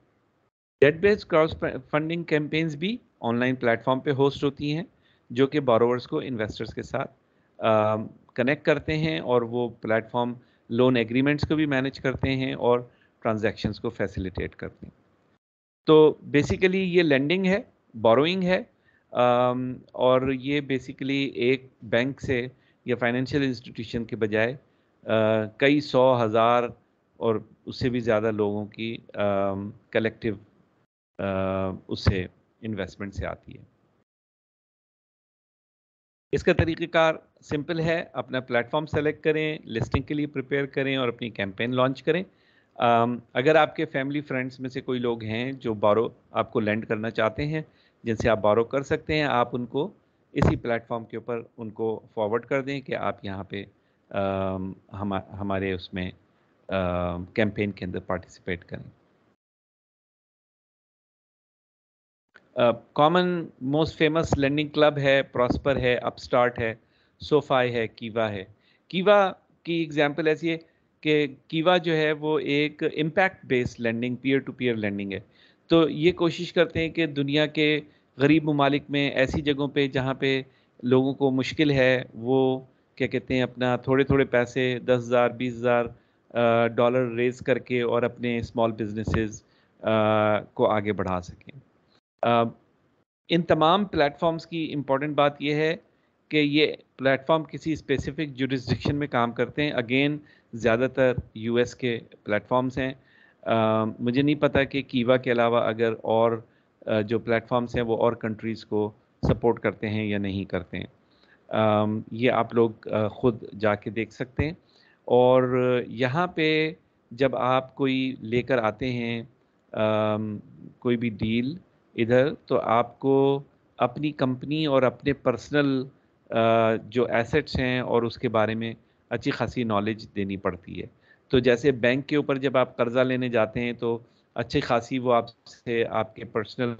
Debt based crowd funding campaigns भी ऑनलाइन प्लेटफॉर्म पे होस्ट होती हैं, जो कि बोरोवर्स को इन्वेस्टर्स के साथ कनेक्ट करते हैं और वो प्लेटफॉर्म लोन एग्रीमेंट्स को भी मैनेज करते हैं और ट्रांजैक्शंस को फैसिलिटेट करते हैं। तो बेसिकली ये लेंडिंग है बोरोइंग है और ये बेसिकली एक बैंक से या फाइनेंशियल इंस्टीट्यूशन के बजाय कई सौ हज़ार और उससे भी ज़्यादा लोगों की कलेक्टिव उससे इन्वेस्टमेंट से आती है। इसका तरीक़ेकार सिंपल है, अपना प्लेटफॉर्म सेलेक्ट करें लिस्टिंग के लिए प्रिपेयर करें और अपनी कैंपेन लॉन्च करें। अगर आपके फैमिली फ्रेंड्स में से कोई लोग हैं जो बारो आपको लैंड करना चाहते हैं जिनसे आप बारो कर सकते हैं, आप उनको इसी प्लेटफॉर्म के ऊपर उनको फॉरवर्ड कर दें कि आप यहाँ पे हम, हमारे उसमें कैंपेन के अंदर पार्टिसिपेट करें। Common most famous Lending Club है प्रॉस्पर है अपस्टार्ट है सोफाई है कीवा है। कीवा की एग्जांपल ऐसी है कि कीवा जो है वो एक impact based lending peer to peer lending है। तो ये कोशिश करते हैं कि दुनिया के गरीब ममालिक में ऐसी जगहों पे जहाँ पे लोगों को मुश्किल है, वो क्या कहते हैं, अपना थोड़े थोड़े पैसे, दस हज़ार, बीस हज़ार डॉलर रेज करके और अपने स्मॉल बिजनेसेस को आगे बढ़ा सकें। इन तमाम प्लेटफॉर्म्स की इंपॉर्टेंट बात यह है कि ये प्लेटफॉर्म किसी स्पेसिफिक जुरिस्डिक्शन में काम करते हैं। अगेन ज़्यादातर यूएस के प्लेटफॉर्म्स हैं। मुझे नहीं पता कि कीवा के अलावा अगर और जो प्लेटफॉर्म्स हैं वो और कंट्रीज़ को सपोर्ट करते हैं या नहीं करते हैं। ये आप लोग ख़ुद जाके देख सकते हैं। और यहाँ पे जब आप कोई लेकर आते हैं कोई भी डील इधर तो आपको अपनी कंपनी और अपने पर्सनल जो एसेट्स हैं और उसके बारे में अच्छी खासी नॉलेज देनी पड़ती है। तो जैसे बैंक के ऊपर जब आप कर्ज़ा लेने जाते हैं तो अच्छी खासी वो आपसे, आपके पर्सनल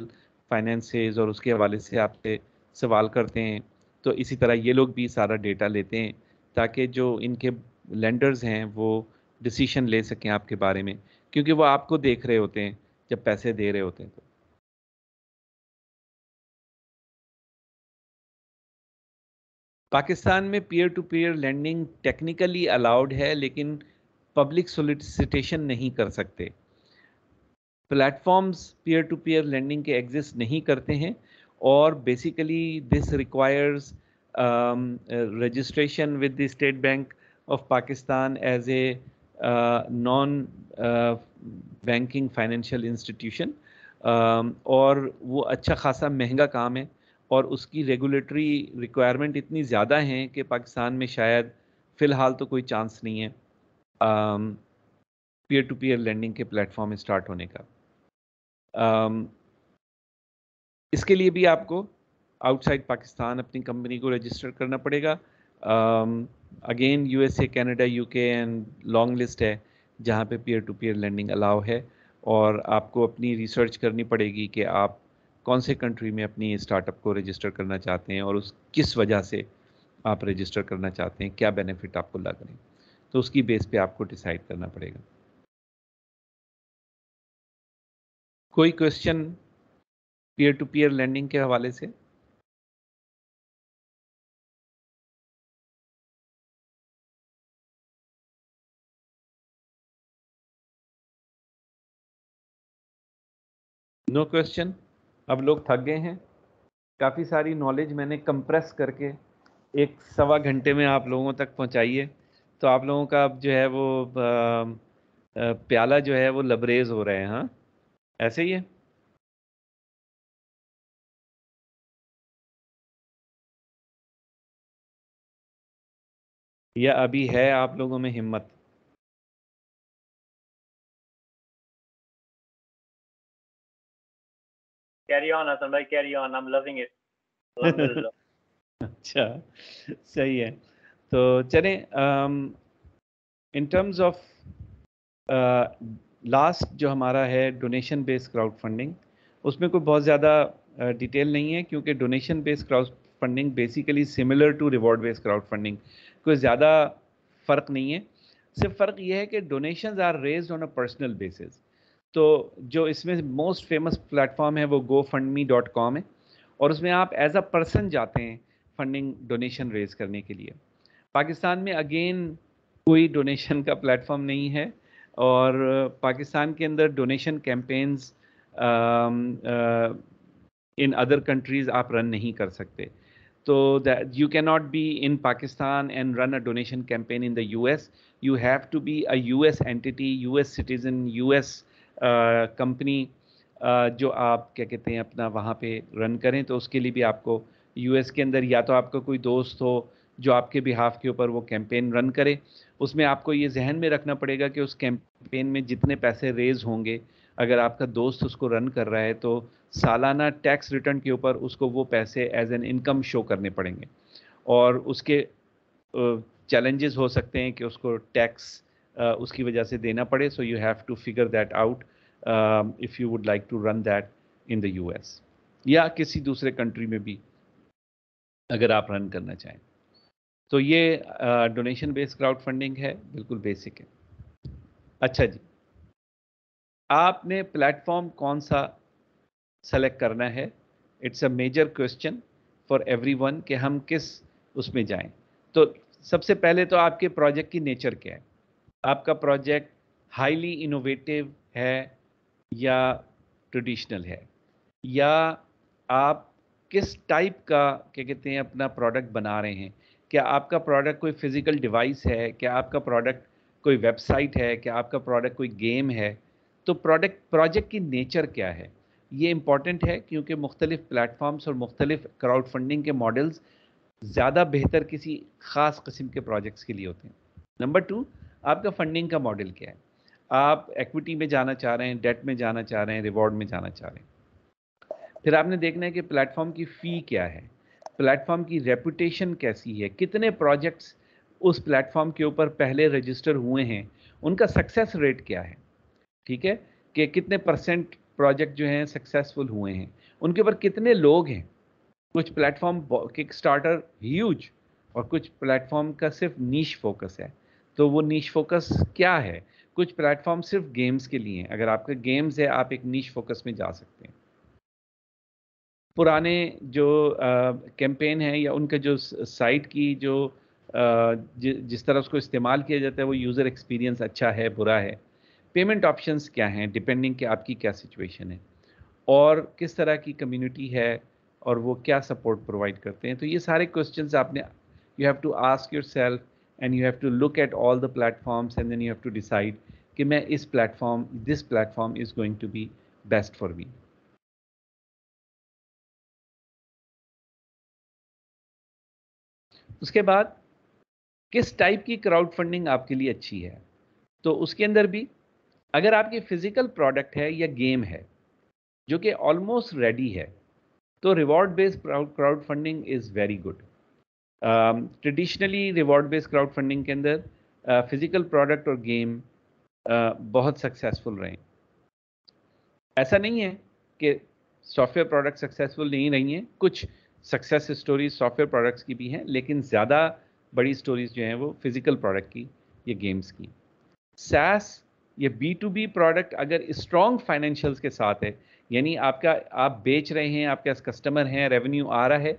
फाइनेंसेस और उसके हवाले से आपसे सवाल करते हैं। तो इसी तरह ये लोग भी सारा डेटा लेते हैं, ताकि जो इनके लेंडर्स हैं, वो डिसीशन ले सकें आपके बारे में, क्योंकि वो आपको देख रहे होते हैं, जब पैसे दे रहे होते हैं तो। पाकिस्तान में peer to peer lending technically allowed है, लेकिन पब्लिक सोलिसिटेशन नहीं कर सकते। Platforms peer to peer lending के एग्जिस्ट नहीं करते हैं और basically this requires registration with the State Bank of Pakistan as a non banking financial institution और वो अच्छा खासा महँगा काम है और उसकी रेगुलेटरी रिक्वायरमेंट इतनी ज़्यादा हैं कि पाकिस्तान में शायद फ़िलहाल तो कोई चांस नहीं है। पीयर टू पीयर लैंडिंग के प्लेटफॉर्म स्टार्ट होने का। Um, इसके लिए भी आपको आउटसाइड पाकिस्तान अपनी कंपनी को रजिस्टर करना पड़ेगा। Again USA Canada UK and long list है जहाँ पे peer to peer lending allow है और आपको अपनी रिसर्च करनी पड़ेगी कि आप कौन से कंट्री में अपनी स्टार्टअप को रजिस्टर करना चाहते हैं और उस किस वजह से आप रजिस्टर करना चाहते हैं क्या बेनिफिट आपको लग रहे हैं। तो उसकी बेस पे आपको डिसाइड करना पड़ेगा। कोई question peer to peer lending के हवाले से? नो no क्वेश्चन अब लोग थक गए हैं। काफ़ी सारी नॉलेज मैंने कंप्रेस करके एक सवा घंटे में आप लोगों तक पहुंचाई है। तो आप लोगों का अब जो है वो प्याला जो है वो लबरेज हो रहे हैं हाँ? ऐसे ही है? या अभी है आप लोगों में हिम्मत? कैरी ऑन हसन भाई carry on I am loving it अच्छा सही है। तो चलें इन टर्म्स ऑफ़ लास्ट जो हमारा है डोनेशन बेस्ड क्राउड फंडिंग उसमें कोई बहुत ज़्यादा डिटेल uh, नहीं है क्योंकि donation based crowd funding basically similar to reward based crowd funding कोई ज़्यादा फ़र्क नहीं है। सिर्फ़ फ़र्क ये है कि donation are raise on a personal basis तो जो इसमें मोस्ट फ़ेमस प्लेटफॉर्म है वो Go Fund Me dot com है और उसमें आप एज अ पर्सन जाते हैं फंडिंग डोनेशन रेज करने के लिए। पाकिस्तान में अगेन कोई डोनेशन का प्लेटफॉर्म नहीं है और पाकिस्तान के अंदर donation campaigns in other countries आप रन नहीं कर सकते। तो that, you can not be in Pakistan and run a donation campaign in the US. You have to be a US entity, US citizen, US company जो आप, क्या कहते हैं, अपना वहाँ पे रन करें तो उसके लिए भी आपको यूएस के अंदर या तो आपका कोई दोस्त हो जो आपके बिहाफ के ऊपर वो कैंपेन रन करे, उसमें आपको ये जहन में रखना पड़ेगा कि उस कैंपेन में जितने पैसे रेज होंगे, अगर आपका दोस्त उसको रन कर रहा है तो सालाना टैक्स रिटर्न के ऊपर उसको वो पैसे एज एन इनकम शो करने पड़ेंगे। और उसके चैलेंजेस हो सकते हैं कि उसको टैक्स उसकी वजह से देना पड़े so you have to figure that out if you would like to run that in the US या किसी दूसरे कंट्री में भी, अगर आप रन करना चाहें। तो ये डोनेशन बेस्ड क्राउड फंडिंग है, बिल्कुल बेसिक है। अच्छा जी। आपने प्लेटफॉर्म कौन सा सेलेक्ट करना है? It's a major question for everyone कि हम किस उसमें जाएँ। तो सबसे पहले तो आपके प्रोजेक्ट की नेचर क्या है? आपका प्रोजेक्ट हाईली इनोवेटिव है या ट्रेडिशनल है? या आप किस टाइप का, क्या कहते हैं, अपना प्रोडक्ट बना रहे हैं? क्या आपका प्रोडक्ट कोई फ़िज़िकल डिवाइस है? क्या आपका प्रोडक्ट कोई वेबसाइट है? क्या आपका प्रोडक्ट कोई गेम है? तो प्रोडक्ट प्रोजेक्ट की नेचर क्या है? ये इंपॉर्टेंट है क्योंकि मुख्तलिफ़ प्लेटफॉर्म्स और मुख्तलिफ़ क्राउड फंडिंग के मॉडल्स ज़्यादा बेहतर किसी ख़ास किस्म के प्रोजेक्ट्स के लिए होते हैं। नंबर टू आपका फंडिंग का मॉडल क्या है? आप एक्विटी में जाना चाह रहे हैं डेट में जाना चाह रहे हैं रिवॉर्ड में जाना चाह रहे हैं। फिर आपने देखना है कि प्लेटफॉर्म की फ़ी क्या है। प्लेटफॉर्म की रेपुटेशन कैसी है? कितने प्रोजेक्ट्स उस प्लेटफॉर्म के ऊपर पहले रजिस्टर हुए हैं? उनका सक्सेस रेट क्या है? ठीक है? कि कितने परसेंट प्रोजेक्ट जो हैं सक्सेसफुल हुए हैं? उनके ऊपर कितने लोग हैं? कुछ प्लेटफॉर्म किक स्टार्टर ह्यूज और कुछ प्लेटफॉर्म का सिर्फ़ नीच फोकस है। तो वो नीच फोकस क्या है? कुछ प्लेटफॉर्म सिर्फ़ गेम्स के लिए हैं। अगर आपका गेम्स है, आप एक नीच फोकस में जा सकते हैं। पुराने जो कैंपेन है या उनके जो साइट की जो ज, जिस तरह उसको इस्तेमाल किया जाता है वो यूज़र एक्सपीरियंस अच्छा है बुरा है। पेमेंट ऑप्शंस क्या हैं? डिपेंडिंग कि आपकी क्या सिचुएशन है। और किस तरह की कम्युनिटी है और वो क्या सपोर्ट प्रोवाइड करते हैं? तो ये सारे क्वेश्चन आपने you have to ask yourself and you have to look at all the platforms and then you have to decide कि मैं इस platform this platform is going to be best for me उसके बाद किस type की crowd funding आपके लिए अच्छी है? तो उसके अंदर भी अगर आपकी फ़िज़िकल प्रोडक्ट है या गेम है जो कि ऑलमोस्ट रेडी है तो reward based crowd funding is very good traditionally reward based crowd funding के अंदर फ़िज़िकल uh, प्रोडक्ट और गेम uh, बहुत सक्सेसफुल रहे। ऐसा नहीं है कि सॉफ्टवेयर प्रोडक्ट सक्सेसफुल नहीं रही हैं कुछ सक्सेस स्टोरीज सॉफ्टवेयर प्रोडक्ट्स की भी हैं, लेकिन ज़्यादा बड़ी स्टोरीज जो हैं वो फ़िज़िकल प्रोडक्ट की, या गेम्स की। सैस या बी टू बी प्रोडक्ट अगर स्ट्रॉन्ग फाइनेंशियल्स के साथ है, यानी आपका, आप बेच रहे हैं, आपके पास कस्टमर हैं रेवेन्यू आ रहा है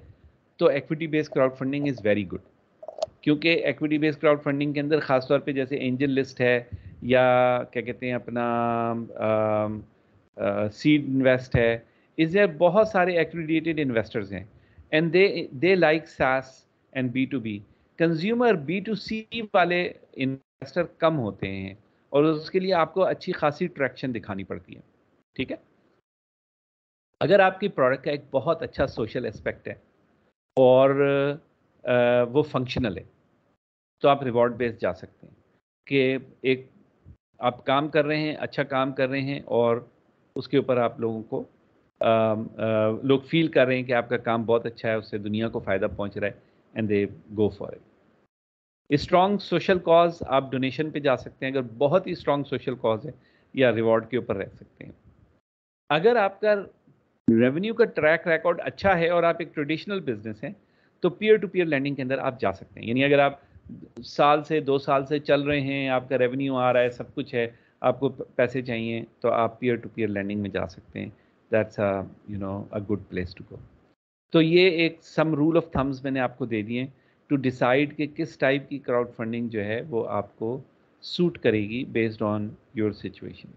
तो equity based crowd funding is very good क्योंकि एक्विटी बेस्ड क्राउड फंडिंग के अंदर ख़ासतौर पे जैसे एंजल लिस्ट है, या क्या कहते हैं अपना सीड इन्वेस्ट है, इस बहुत सारे एक्विडेटेड इन्वेस्टर्स हैं। And they they like SaaS and B2B. Consumer B2C वाले इन्वेस्टर कम होते हैं और उसके लिए आपको अच्छी खासी ट्रैक्शन दिखानी पड़ती है ठीक है अगर आपकी प्रोडक्ट का एक बहुत अच्छा सोशल एस्पेक्ट है और वो फंक्शनल है तो आप रिवॉर्ड बेस्ड जा सकते हैं कि एक आप काम कर रहे हैं अच्छा काम कर रहे हैं और उसके ऊपर आप लोगों को लोग फील कर रहे हैं कि आपका काम बहुत अच्छा है, उससे दुनिया को फ़ायदा पहुँच रहा है and they go for it strong social cause आप डोनेशन पे जा सकते हैं, अगर बहुत ही स्ट्रॉन्ग सोशल कॉज है, या रिवॉर्ड के ऊपर रह सकते हैं। अगर आपका रेवेन्यू का ट्रैक रिकॉर्ड अच्छा है और आप एक ट्रेडिशनल बिज़नेस हैं तो पीयर टू पीयर लैंडिंग के अंदर आप जा सकते हैं। यानी अगर आप साल से, दो साल से चल रहे हैं, आपका रेवेन्यू आ रहा है, सब कुछ है, आपको पैसे चाहिए तो आप पीयर टू पीयर लैंडिंग में जा सकते हैं। That's you know a good place to go तो ये एक सम रूल ऑफ़ थम्स मैंने आपको दे दिए टू डिसाइड कि किस टाइप की क्राउड फंडिंग जो है वो आपको सूट करेगी बेस्ड ऑन योर सिचुएशन